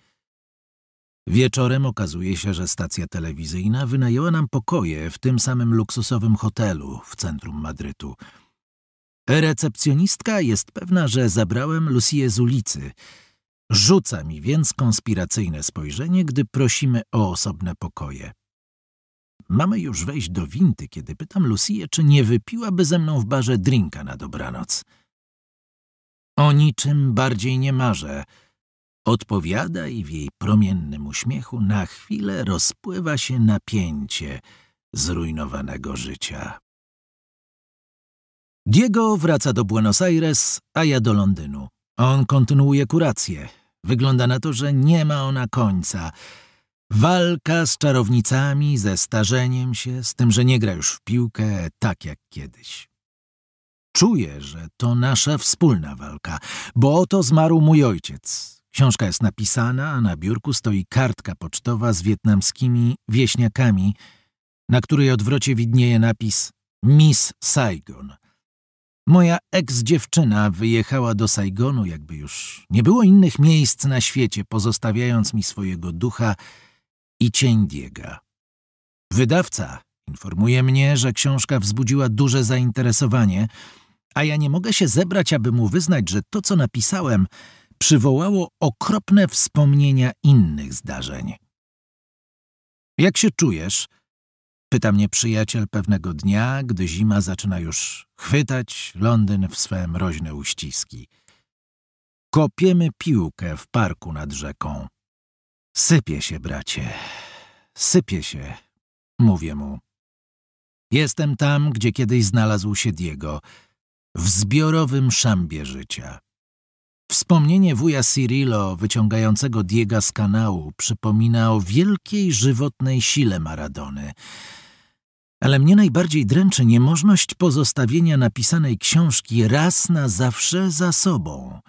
Wieczorem okazuje się, że stacja telewizyjna wynajęła nam pokoje w tym samym luksusowym hotelu w centrum Madrytu. Recepcjonistka jest pewna, że zabrałem Lucię z ulicy. Rzuca mi więc konspiracyjne spojrzenie, gdy prosimy o osobne pokoje. Mamy już wejść do winty, kiedy pytam Lucię, czy nie wypiłaby ze mną w barze drinka na dobranoc. O niczym bardziej nie marzę. Odpowiada i w jej promiennym uśmiechu na chwilę rozpływa się napięcie zrujnowanego życia. Diego wraca do Buenos Aires, a ja do Londynu. On kontynuuje kurację. Wygląda na to, że nie ma ona końca. Walka z czarownicami, ze starzeniem się, z tym, że nie gra już w piłkę tak jak kiedyś. Czuję, że to nasza wspólna walka, bo oto zmarł mój ojciec. Książka jest napisana, a na biurku stoi kartka pocztowa z wietnamskimi wieśniakami, na której odwrocie widnieje napis Miss Saigon. Moja eks-dziewczyna wyjechała do Saigonu, jakby już nie było innych miejsc na świecie, pozostawiając mi swojego ducha i cień Diega. Wydawca informuje mnie, że książka wzbudziła duże zainteresowanie, a ja nie mogę się zebrać, aby mu wyznać, że to, co napisałem, przywołało okropne wspomnienia innych zdarzeń. Jak się czujesz? Pyta mnie przyjaciel pewnego dnia, gdy zima zaczyna już chwytać Londyn w swe mroźne uściski. Kopiemy piłkę w parku nad rzeką. Sypie się, bracie, sypie się, mówię mu. Jestem tam, gdzie kiedyś znalazł się Diego, w zbiorowym szambie życia. Wspomnienie wuja Cirillo wyciągającego Diega z kanału przypomina o wielkiej żywotnej sile Maradony. Ale mnie najbardziej dręczy niemożność pozostawienia napisanej książki raz na zawsze za sobą.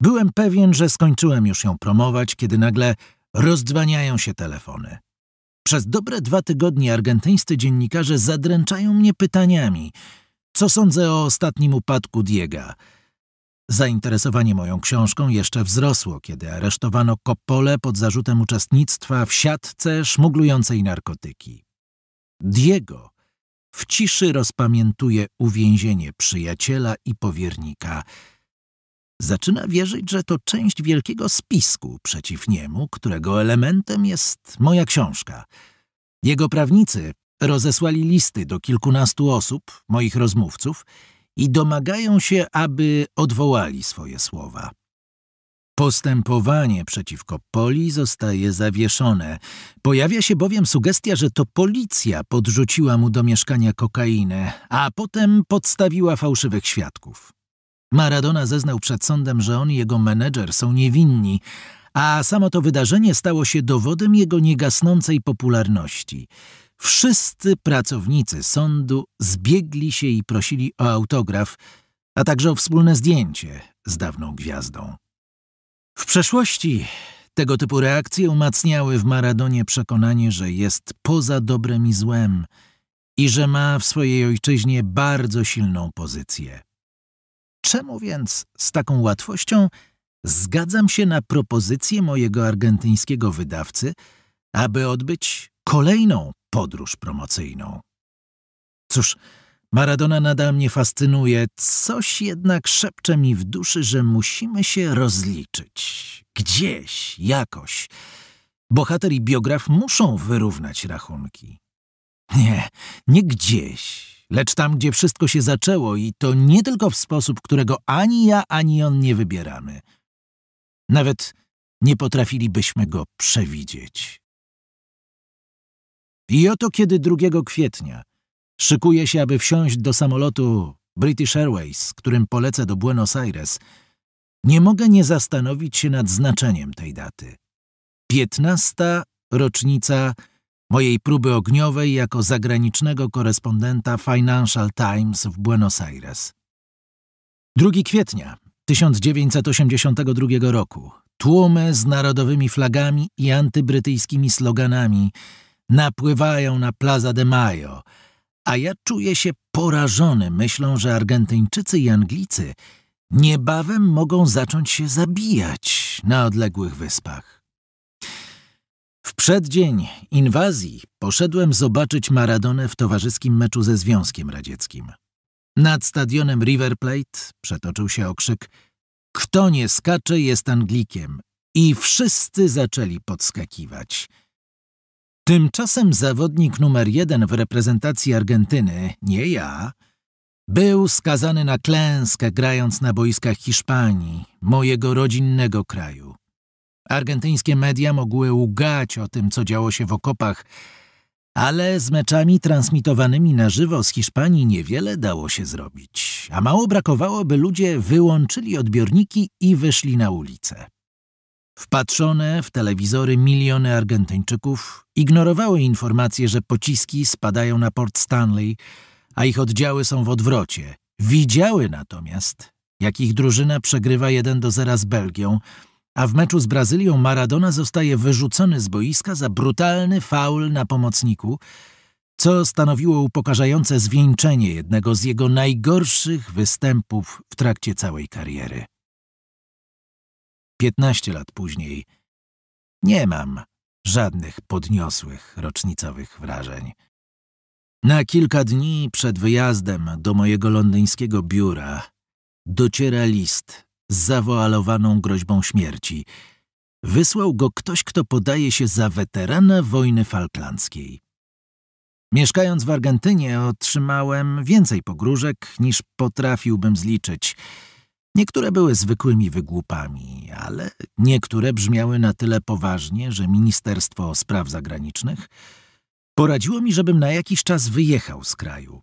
Byłem pewien, że skończyłem już ją promować, kiedy nagle rozdzwaniają się telefony. Przez dobre dwa tygodnie argentyńscy dziennikarze zadręczają mnie pytaniami. Co sądzę o ostatnim upadku Diega – Zainteresowanie moją książką jeszcze wzrosło, kiedy aresztowano Coppole pod zarzutem uczestnictwa w siatce szmuglującej narkotyki. Diego w ciszy rozpamiętuje uwięzienie przyjaciela i powiernika. Zaczyna wierzyć, że to część wielkiego spisku przeciw niemu, którego elementem jest moja książka. Jego prawnicy rozesłali listy do kilkunastu osób, moich rozmówców, i domagają się, aby odwołali swoje słowa. Postępowanie przeciwko Poli zostaje zawieszone. Pojawia się bowiem sugestia, że to policja podrzuciła mu do mieszkania kokainę, a potem podstawiła fałszywych świadków. Maradona zeznał przed sądem, że on i jego menedżer są niewinni, a samo to wydarzenie stało się dowodem jego niegasnącej popularności – Wszyscy pracownicy sądu zbiegli się i prosili o autograf, a także o wspólne zdjęcie z dawną gwiazdą. W przeszłości tego typu reakcje umacniały w Maradonie przekonanie, że jest poza dobrem i złem i że ma w swojej ojczyźnie bardzo silną pozycję. Czemu więc z taką łatwością zgadzam się na propozycję mojego argentyńskiego wydawcy, aby odbyć kolejną podróż promocyjną. Cóż, Maradona nadal mnie fascynuje, coś jednak szepcze mi w duszy, że musimy się rozliczyć. Gdzieś, jakoś. Bohater i biograf muszą wyrównać rachunki. Nie, nie gdzieś, lecz tam, gdzie wszystko się zaczęło i to nie tylko w sposób, którego ani ja, ani on nie wybieramy. Nawet nie potrafilibyśmy go przewidzieć. I oto kiedy 2 kwietnia szykuję się, aby wsiąść do samolotu British Airways, którym polecę do Buenos Aires, nie mogę nie zastanowić się nad znaczeniem tej daty. Piętnasta rocznica mojej próby ogniowej jako zagranicznego korespondenta Financial Times w Buenos Aires. 2 kwietnia 1982 roku Tłumy z narodowymi flagami i antybrytyjskimi sloganami napływają na Plaza de Mayo, a ja czuję się porażony myślą, że Argentyńczycy i Anglicy niebawem mogą zacząć się zabijać na odległych wyspach. W przeddzień inwazji poszedłem zobaczyć Maradonę w towarzyskim meczu ze Związkiem Radzieckim. Nad stadionem River Plate przetoczył się okrzyk Kto nie skacze jest Anglikiem i wszyscy zaczęli podskakiwać. Tymczasem zawodnik numer jeden w reprezentacji Argentyny, nie ja, był skazany na klęskę grając na boiskach Hiszpanii, mojego rodzinnego kraju. Argentyńskie media mogły łgać o tym, co działo się w okopach, ale z meczami transmitowanymi na żywo z Hiszpanii niewiele dało się zrobić, a mało brakowało, by ludzie wyłączyli odbiorniki i wyszli na ulicę. Wpatrzone w telewizory miliony Argentyńczyków ignorowały informacje, że pociski spadają na Port Stanley, a ich oddziały są w odwrocie. Widziały natomiast, jak ich drużyna przegrywa 1 do 0 z Belgią, a w meczu z Brazylią Maradona zostaje wyrzucony z boiska za brutalny faul na pomocniku, co stanowiło upokarzające zwieńczenie jednego z jego najgorszych występów w trakcie całej kariery. Piętnaście lat później nie mam żadnych podniosłych rocznicowych wrażeń. Na kilka dni przed wyjazdem do mojego londyńskiego biura dociera list z zawoalowaną groźbą śmierci. Wysłał go ktoś, kto podaje się za weterana wojny falklandzkiej. Mieszkając w Argentynie otrzymałem więcej pogróżek niż potrafiłbym zliczyć. Niektóre były zwykłymi wygłupami, ale niektóre brzmiały na tyle poważnie, że Ministerstwo Spraw Zagranicznych poradziło mi, żebym na jakiś czas wyjechał z kraju.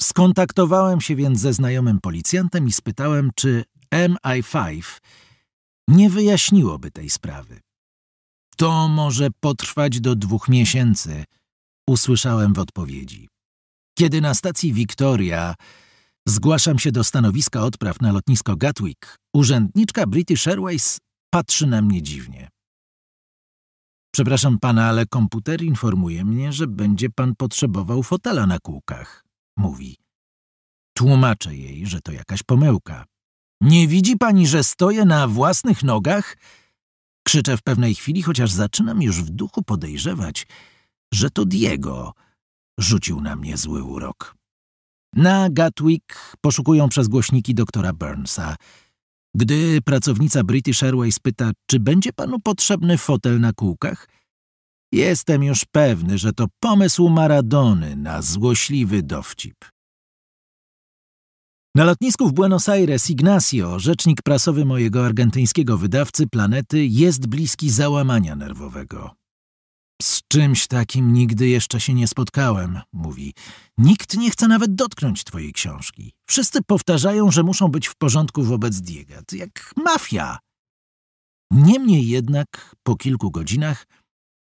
Skontaktowałem się więc ze znajomym policjantem i spytałem, czy MI5 nie wyjaśniłoby tej sprawy. To może potrwać do dwóch miesięcy, usłyszałem w odpowiedzi. Kiedy na stacji Victoria zgłaszam się do stanowiska odpraw na lotnisko Gatwick, urzędniczka British Airways patrzy na mnie dziwnie. Przepraszam pana, ale komputer informuje mnie, że będzie pan potrzebował fotela na kółkach, mówi. Tłumaczę jej, że to jakaś pomyłka. Nie widzi pani, że stoję na własnych nogach? Krzyczę w pewnej chwili, chociaż zaczynam już w duchu podejrzewać, że to Diego rzucił na mnie zły urok. Na Gatwick poszukują przez głośniki doktora Burnsa. Gdy pracownica British Airways pyta, czy będzie panu potrzebny fotel na kółkach, jestem już pewny, że to pomysł Maradony na złośliwy dowcip. Na lotnisku w Buenos Aires Ignacio, rzecznik prasowy mojego argentyńskiego wydawcy Planety, jest bliski załamania nerwowego. Z czymś takim nigdy jeszcze się nie spotkałem, mówi. Nikt nie chce nawet dotknąć twojej książki. Wszyscy powtarzają, że muszą być w porządku wobec Diega, jak mafia. Niemniej jednak, po kilku godzinach,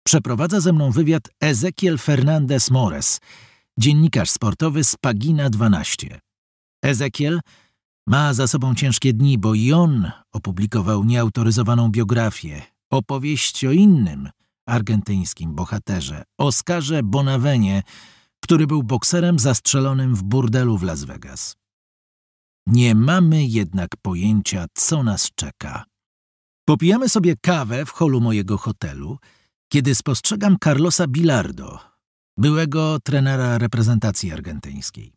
przeprowadza ze mną wywiad Ezekiel Fernandez Mores, dziennikarz sportowy z Pagina 12. Ezekiel ma za sobą ciężkie dni, bo i on opublikował nieautoryzowaną biografię, opowieść o innym argentyńskim bohaterze, Oscarze Bonavenie, który był bokserem zastrzelonym w burdelu w Las Vegas. Nie mamy jednak pojęcia, co nas czeka. Popijamy sobie kawę w holu mojego hotelu, kiedy spostrzegam Carlosa Bilardo, byłego trenera reprezentacji argentyńskiej.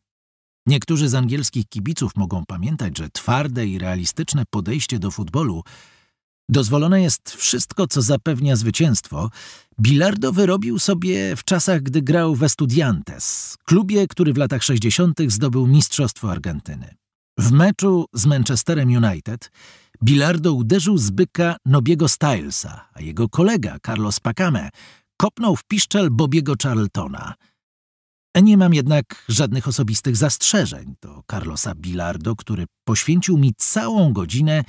Niektórzy z angielskich kibiców mogą pamiętać, że twarde i realistyczne podejście do futbolu dozwolone jest wszystko, co zapewnia zwycięstwo. Bilardo wyrobił sobie w czasach, gdy grał w Estudiantes, klubie, który w latach 60. zdobył Mistrzostwo Argentyny. W meczu z Manchesterem United Bilardo uderzył z byka Nobiego Stylesa, a jego kolega Carlos Pacame kopnął w piszczel Bobiego Charltona – nie mam jednak żadnych osobistych zastrzeżeń do Carlosa Bilardo, który poświęcił mi całą godzinę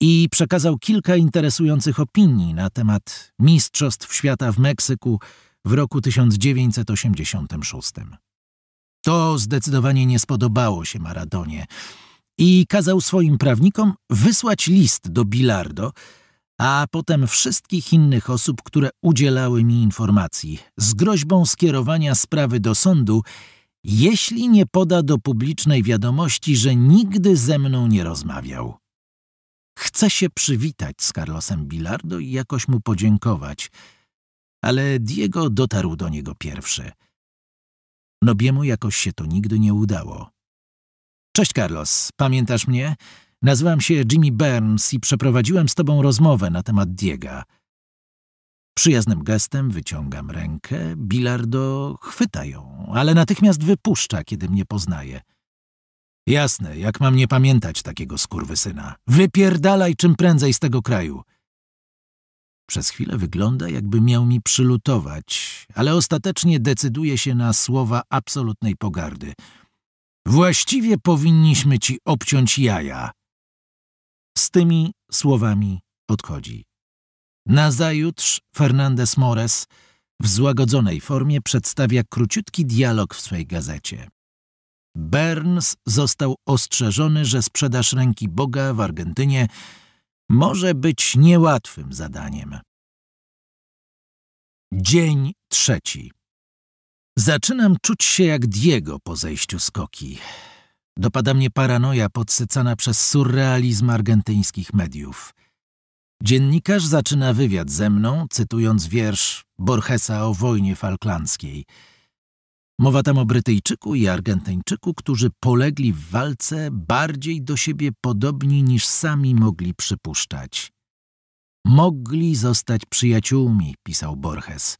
i przekazał kilka interesujących opinii na temat Mistrzostw Świata w Meksyku w roku 1986. To zdecydowanie nie spodobało się Maradonie i kazał swoim prawnikom wysłać list do Bilardo, a potem wszystkich innych osób, które udzielały mi informacji, z groźbą skierowania sprawy do sądu, jeśli nie poda do publicznej wiadomości, że nigdy ze mną nie rozmawiał. Chcę się przywitać z Carlosem Bilardo i jakoś mu podziękować, ale Diego dotarł do niego pierwszy. Nobiemu jakoś się to nigdy nie udało. Cześć Carlos, pamiętasz mnie? Nazywam się Jimmy Burns i przeprowadziłem z tobą rozmowę na temat Diega. Przyjaznym gestem wyciągam rękę, Bilardo chwyta ją, ale natychmiast wypuszcza, kiedy mnie poznaje. Jasne, jak mam nie pamiętać takiego skurwysyna. Wypierdalaj czym prędzej z tego kraju. Przez chwilę wygląda, jakby miał mi przylutować, ale ostatecznie decyduje się na słowa absolutnej pogardy. Właściwie powinniśmy ci obciąć jaja. Z tymi słowami odchodzi. Nazajutrz Fernandez Mores w złagodzonej formie przedstawia króciutki dialog w swej gazecie. Burns został ostrzeżony, że sprzedaż ręki Boga w Argentynie może być niełatwym zadaniem. Dzień trzeci. Zaczynam czuć się jak Diego po zejściu z koki. Dopada mnie paranoja podsycana przez surrealizm argentyńskich mediów. Dziennikarz zaczyna wywiad ze mną, cytując wiersz Borgesa o wojnie falklandzkiej. Mowa tam o Brytyjczyku i Argentyńczyku, którzy polegli w walce bardziej do siebie podobni niż sami mogli przypuszczać. Mogli zostać przyjaciółmi, pisał Borges,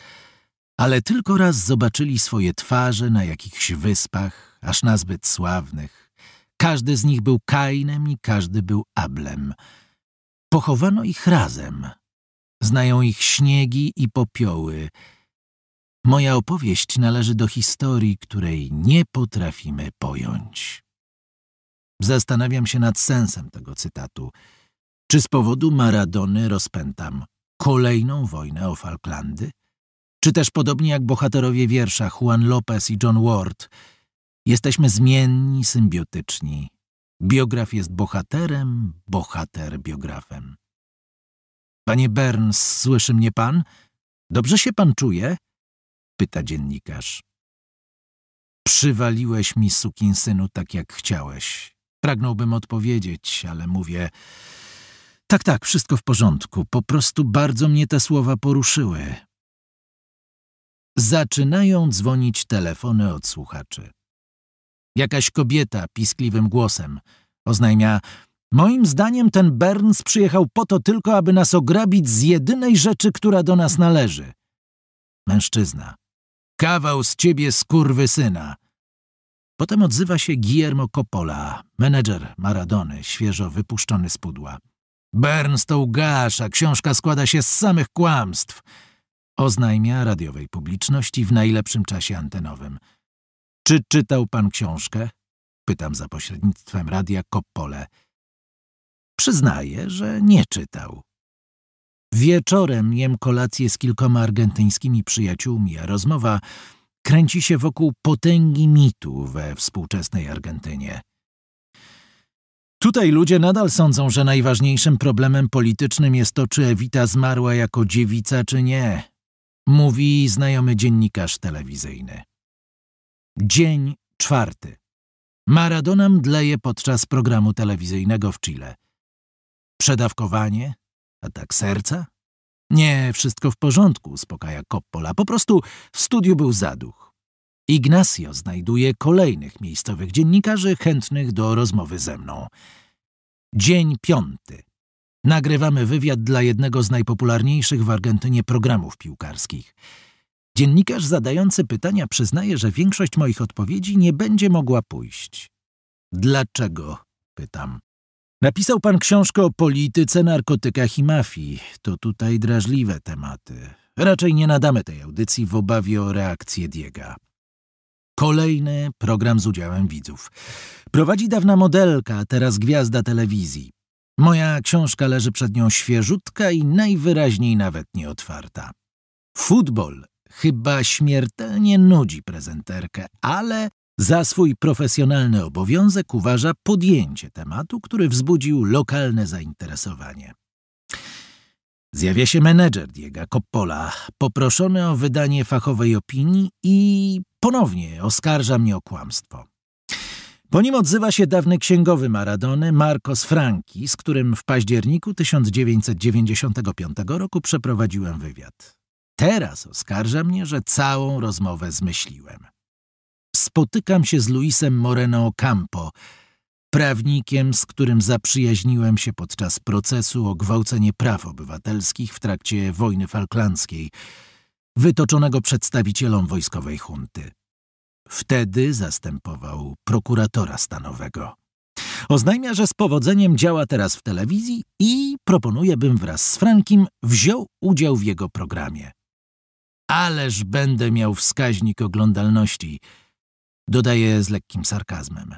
ale tylko raz zobaczyli swoje twarze na jakichś wyspach, aż nazbyt sławnych. Każdy z nich był Kainem i każdy był Ablem. Pochowano ich razem. Znają ich śniegi i popioły. Moja opowieść należy do historii, której nie potrafimy pojąć. Zastanawiam się nad sensem tego cytatu. Czy z powodu Maradony rozpętam kolejną wojnę o Falklandy? Czy też podobnie jak bohaterowie wiersza Juan Lopez i John Ward, jesteśmy zmienni, symbiotyczni, Biograf jest bohaterem, bohater biografem. Panie Burns, słyszy mnie pan? Dobrze się pan czuje? Pyta dziennikarz. Przywaliłeś mi, sukinsynu, tak jak chciałeś. Pragnąłbym odpowiedzieć, ale mówię... Tak, tak, wszystko w porządku. Po prostu bardzo mnie te słowa poruszyły. Zaczynają dzwonić telefony od słuchaczy. Jakaś kobieta piskliwym głosem oznajmia Moim zdaniem ten Burns przyjechał po to tylko, aby nas ograbić z jedynej rzeczy, która do nas należy. Mężczyzna. Kawał z ciebie syna. Potem odzywa się Guillermo Coppola, menedżer Maradony, świeżo wypuszczony z pudła. Burns to książka składa się z samych kłamstw. Oznajmia radiowej publiczności w najlepszym czasie antenowym – czy czytał pan książkę? Pytam za pośrednictwem radia Koppole. Przyznaję, że nie czytał. Wieczorem jem kolację z kilkoma argentyńskimi przyjaciółmi, a rozmowa kręci się wokół potęgi mitu we współczesnej Argentynie. Tutaj ludzie nadal sądzą, że najważniejszym problemem politycznym jest to, czy Ewita zmarła jako dziewica, czy nie, mówi znajomy dziennikarz telewizyjny. Dzień czwarty. Maradona mdleje podczas programu telewizyjnego w Chile. Przedawkowanie? Atak serca? Nie, wszystko w porządku, uspokaja Coppola. Po prostu w studiu był zaduch. Ignacio znajduje kolejnych miejscowych dziennikarzy chętnych do rozmowy ze mną. Dzień piąty. Nagrywamy wywiad dla jednego z najpopularniejszych w Argentynie programów piłkarskich – Dziennikarz zadający pytania przyznaje, że większość moich odpowiedzi nie będzie mogła pójść. Dlaczego? pytam. Napisał pan książkę o polityce, narkotykach i mafii. To tutaj drażliwe tematy. Raczej nie nadamy tej audycji w obawie o reakcję Diega. Kolejny program z udziałem widzów. Prowadzi dawna modelka, teraz gwiazda telewizji. Moja książka leży przed nią świeżutka i najwyraźniej nawet nieotwarta. Futbol chyba śmiertelnie nudzi prezenterkę, ale za swój profesjonalny obowiązek uważa podjęcie tematu, który wzbudził lokalne zainteresowanie. Zjawia się menedżer Diego Coppola, poproszony o wydanie fachowej opinii i ponownie oskarża mnie o kłamstwo. Po nim odzywa się dawny księgowy Maradony, Marcos Franki, z którym w październiku 1995 roku przeprowadziłem wywiad. Teraz oskarża mnie, że całą rozmowę zmyśliłem. Spotykam się z Luisem Moreno Ocampo, prawnikiem, z którym zaprzyjaźniłem się podczas procesu o gwałcenie praw obywatelskich w trakcie wojny falklandzkiej, wytoczonego przedstawicielom wojskowej hunty. Wtedy zastępował prokuratora stanowego. Oznajmia, że z powodzeniem działa teraz w telewizji i proponuje, bym wraz z Frankiem wziął udział w jego programie. Ależ będę miał wskaźnik oglądalności, dodaje z lekkim sarkazmem.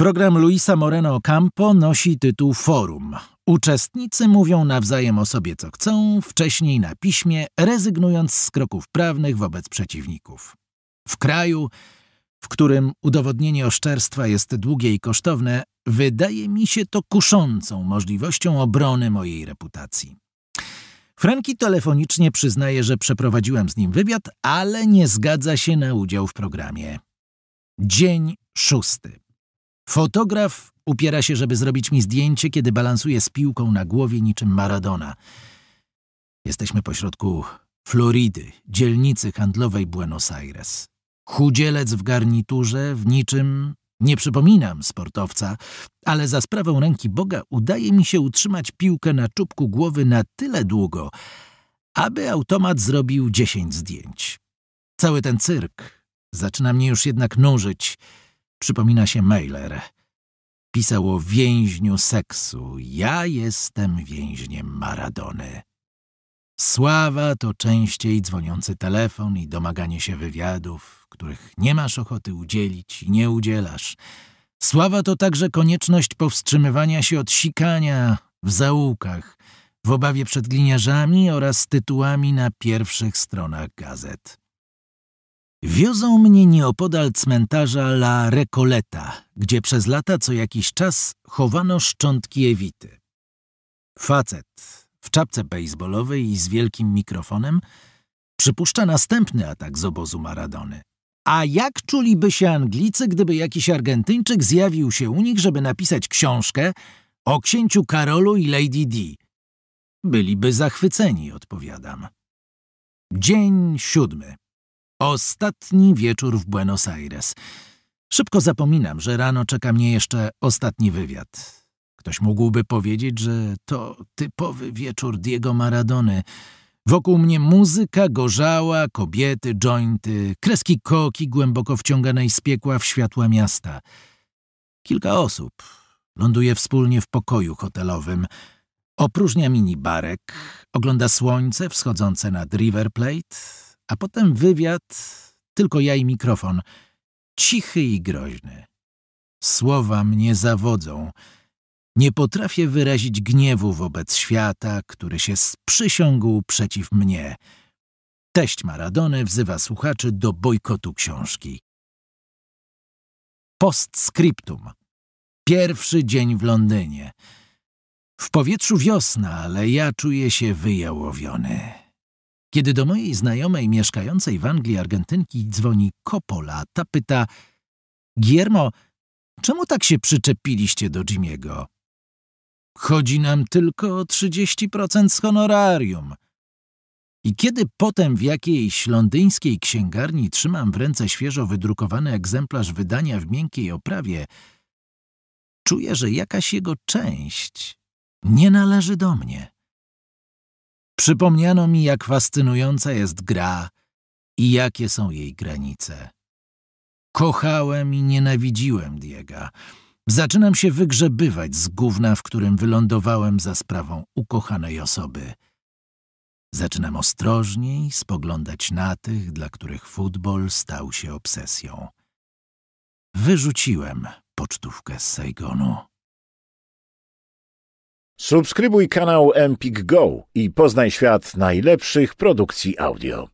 Program Luisa Moreno Ocampo nosi tytuł Forum. Uczestnicy mówią nawzajem o sobie co chcą, wcześniej na piśmie, rezygnując z kroków prawnych wobec przeciwników. W kraju, w którym udowodnienie oszczerstwa jest długie i kosztowne, wydaje mi się to kuszącą możliwością obrony mojej reputacji. Franki telefonicznie przyznaje, że przeprowadziłem z nim wywiad, ale nie zgadza się na udział w programie. Dzień szósty. Fotograf upiera się, żeby zrobić mi zdjęcie, kiedy balansuje z piłką na głowie niczym Maradona. Jesteśmy pośrodku Floridy, dzielnicy handlowej Buenos Aires. Chudzielec w garniturze, w niczym, nie przypominam sportowca, ale za sprawą ręki Boga udaje mi się utrzymać piłkę na czubku głowy na tyle długo, aby automat zrobił dziesięć zdjęć. Cały ten cyrk zaczyna mnie już jednak nużyć – Przypomina się mailer. Pisał o więźniu seksu. Ja jestem więźniem Maradony. Sława to częściej dzwoniący telefon i domaganie się wywiadów, których nie masz ochoty udzielić i nie udzielasz. Sława to także konieczność powstrzymywania się od sikania w zaułkach, w obawie przed gliniarzami oraz tytułami na pierwszych stronach gazet. Wiozą mnie nieopodal cmentarza La Recoleta, gdzie przez lata co jakiś czas chowano szczątki Ewity. Facet w czapce baseballowej i z wielkim mikrofonem przypuszcza następny atak z obozu Maradony. A jak czuliby się Anglicy, gdyby jakiś Argentyńczyk zjawił się u nich, żeby napisać książkę o księciu Karolu i Lady Di? Byliby zachwyceni, odpowiadam. Dzień siódmy. Ostatni wieczór w Buenos Aires. Szybko zapominam, że rano czeka mnie jeszcze ostatni wywiad. Ktoś mógłby powiedzieć, że to typowy wieczór Diego Maradony. Wokół mnie muzyka, gorzała, kobiety, jointy, kreski koki głęboko wciąganej z piekła w światła miasta. Kilka osób ląduje wspólnie w pokoju hotelowym. Opróżnia minibarek, ogląda słońce wschodzące nad River Plate, a potem wywiad, tylko ja i mikrofon, cichy i groźny. Słowa mnie zawodzą. Nie potrafię wyrazić gniewu wobec świata, który się sprzysiągł przeciw mnie. Teść Maradony wzywa słuchaczy do bojkotu książki. Postscriptum. Pierwszy dzień w Londynie. W powietrzu wiosna, ale ja czuję się wyjałowiony. Kiedy do mojej znajomej mieszkającej w Anglii Argentynki dzwoni Coppola, ta pyta Giermo, czemu tak się przyczepiliście do Jimiego? Chodzi nam tylko o 30% z honorarium. I kiedy potem w jakiejś londyńskiej księgarni trzymam w ręce świeżo wydrukowany egzemplarz wydania w miękkiej oprawie, czuję, że jakaś jego część nie należy do mnie. Przypomniano mi, jak fascynująca jest gra i jakie są jej granice. Kochałem i nienawidziłem Diega. Zaczynam się wygrzebywać z gówna, w którym wylądowałem za sprawą ukochanej osoby. Zaczynam ostrożniej spoglądać na tych, dla których futbol stał się obsesją. Wyrzuciłem pocztówkę z Saigonu. Subskrybuj kanał Empik Go i poznaj świat najlepszych produkcji audio.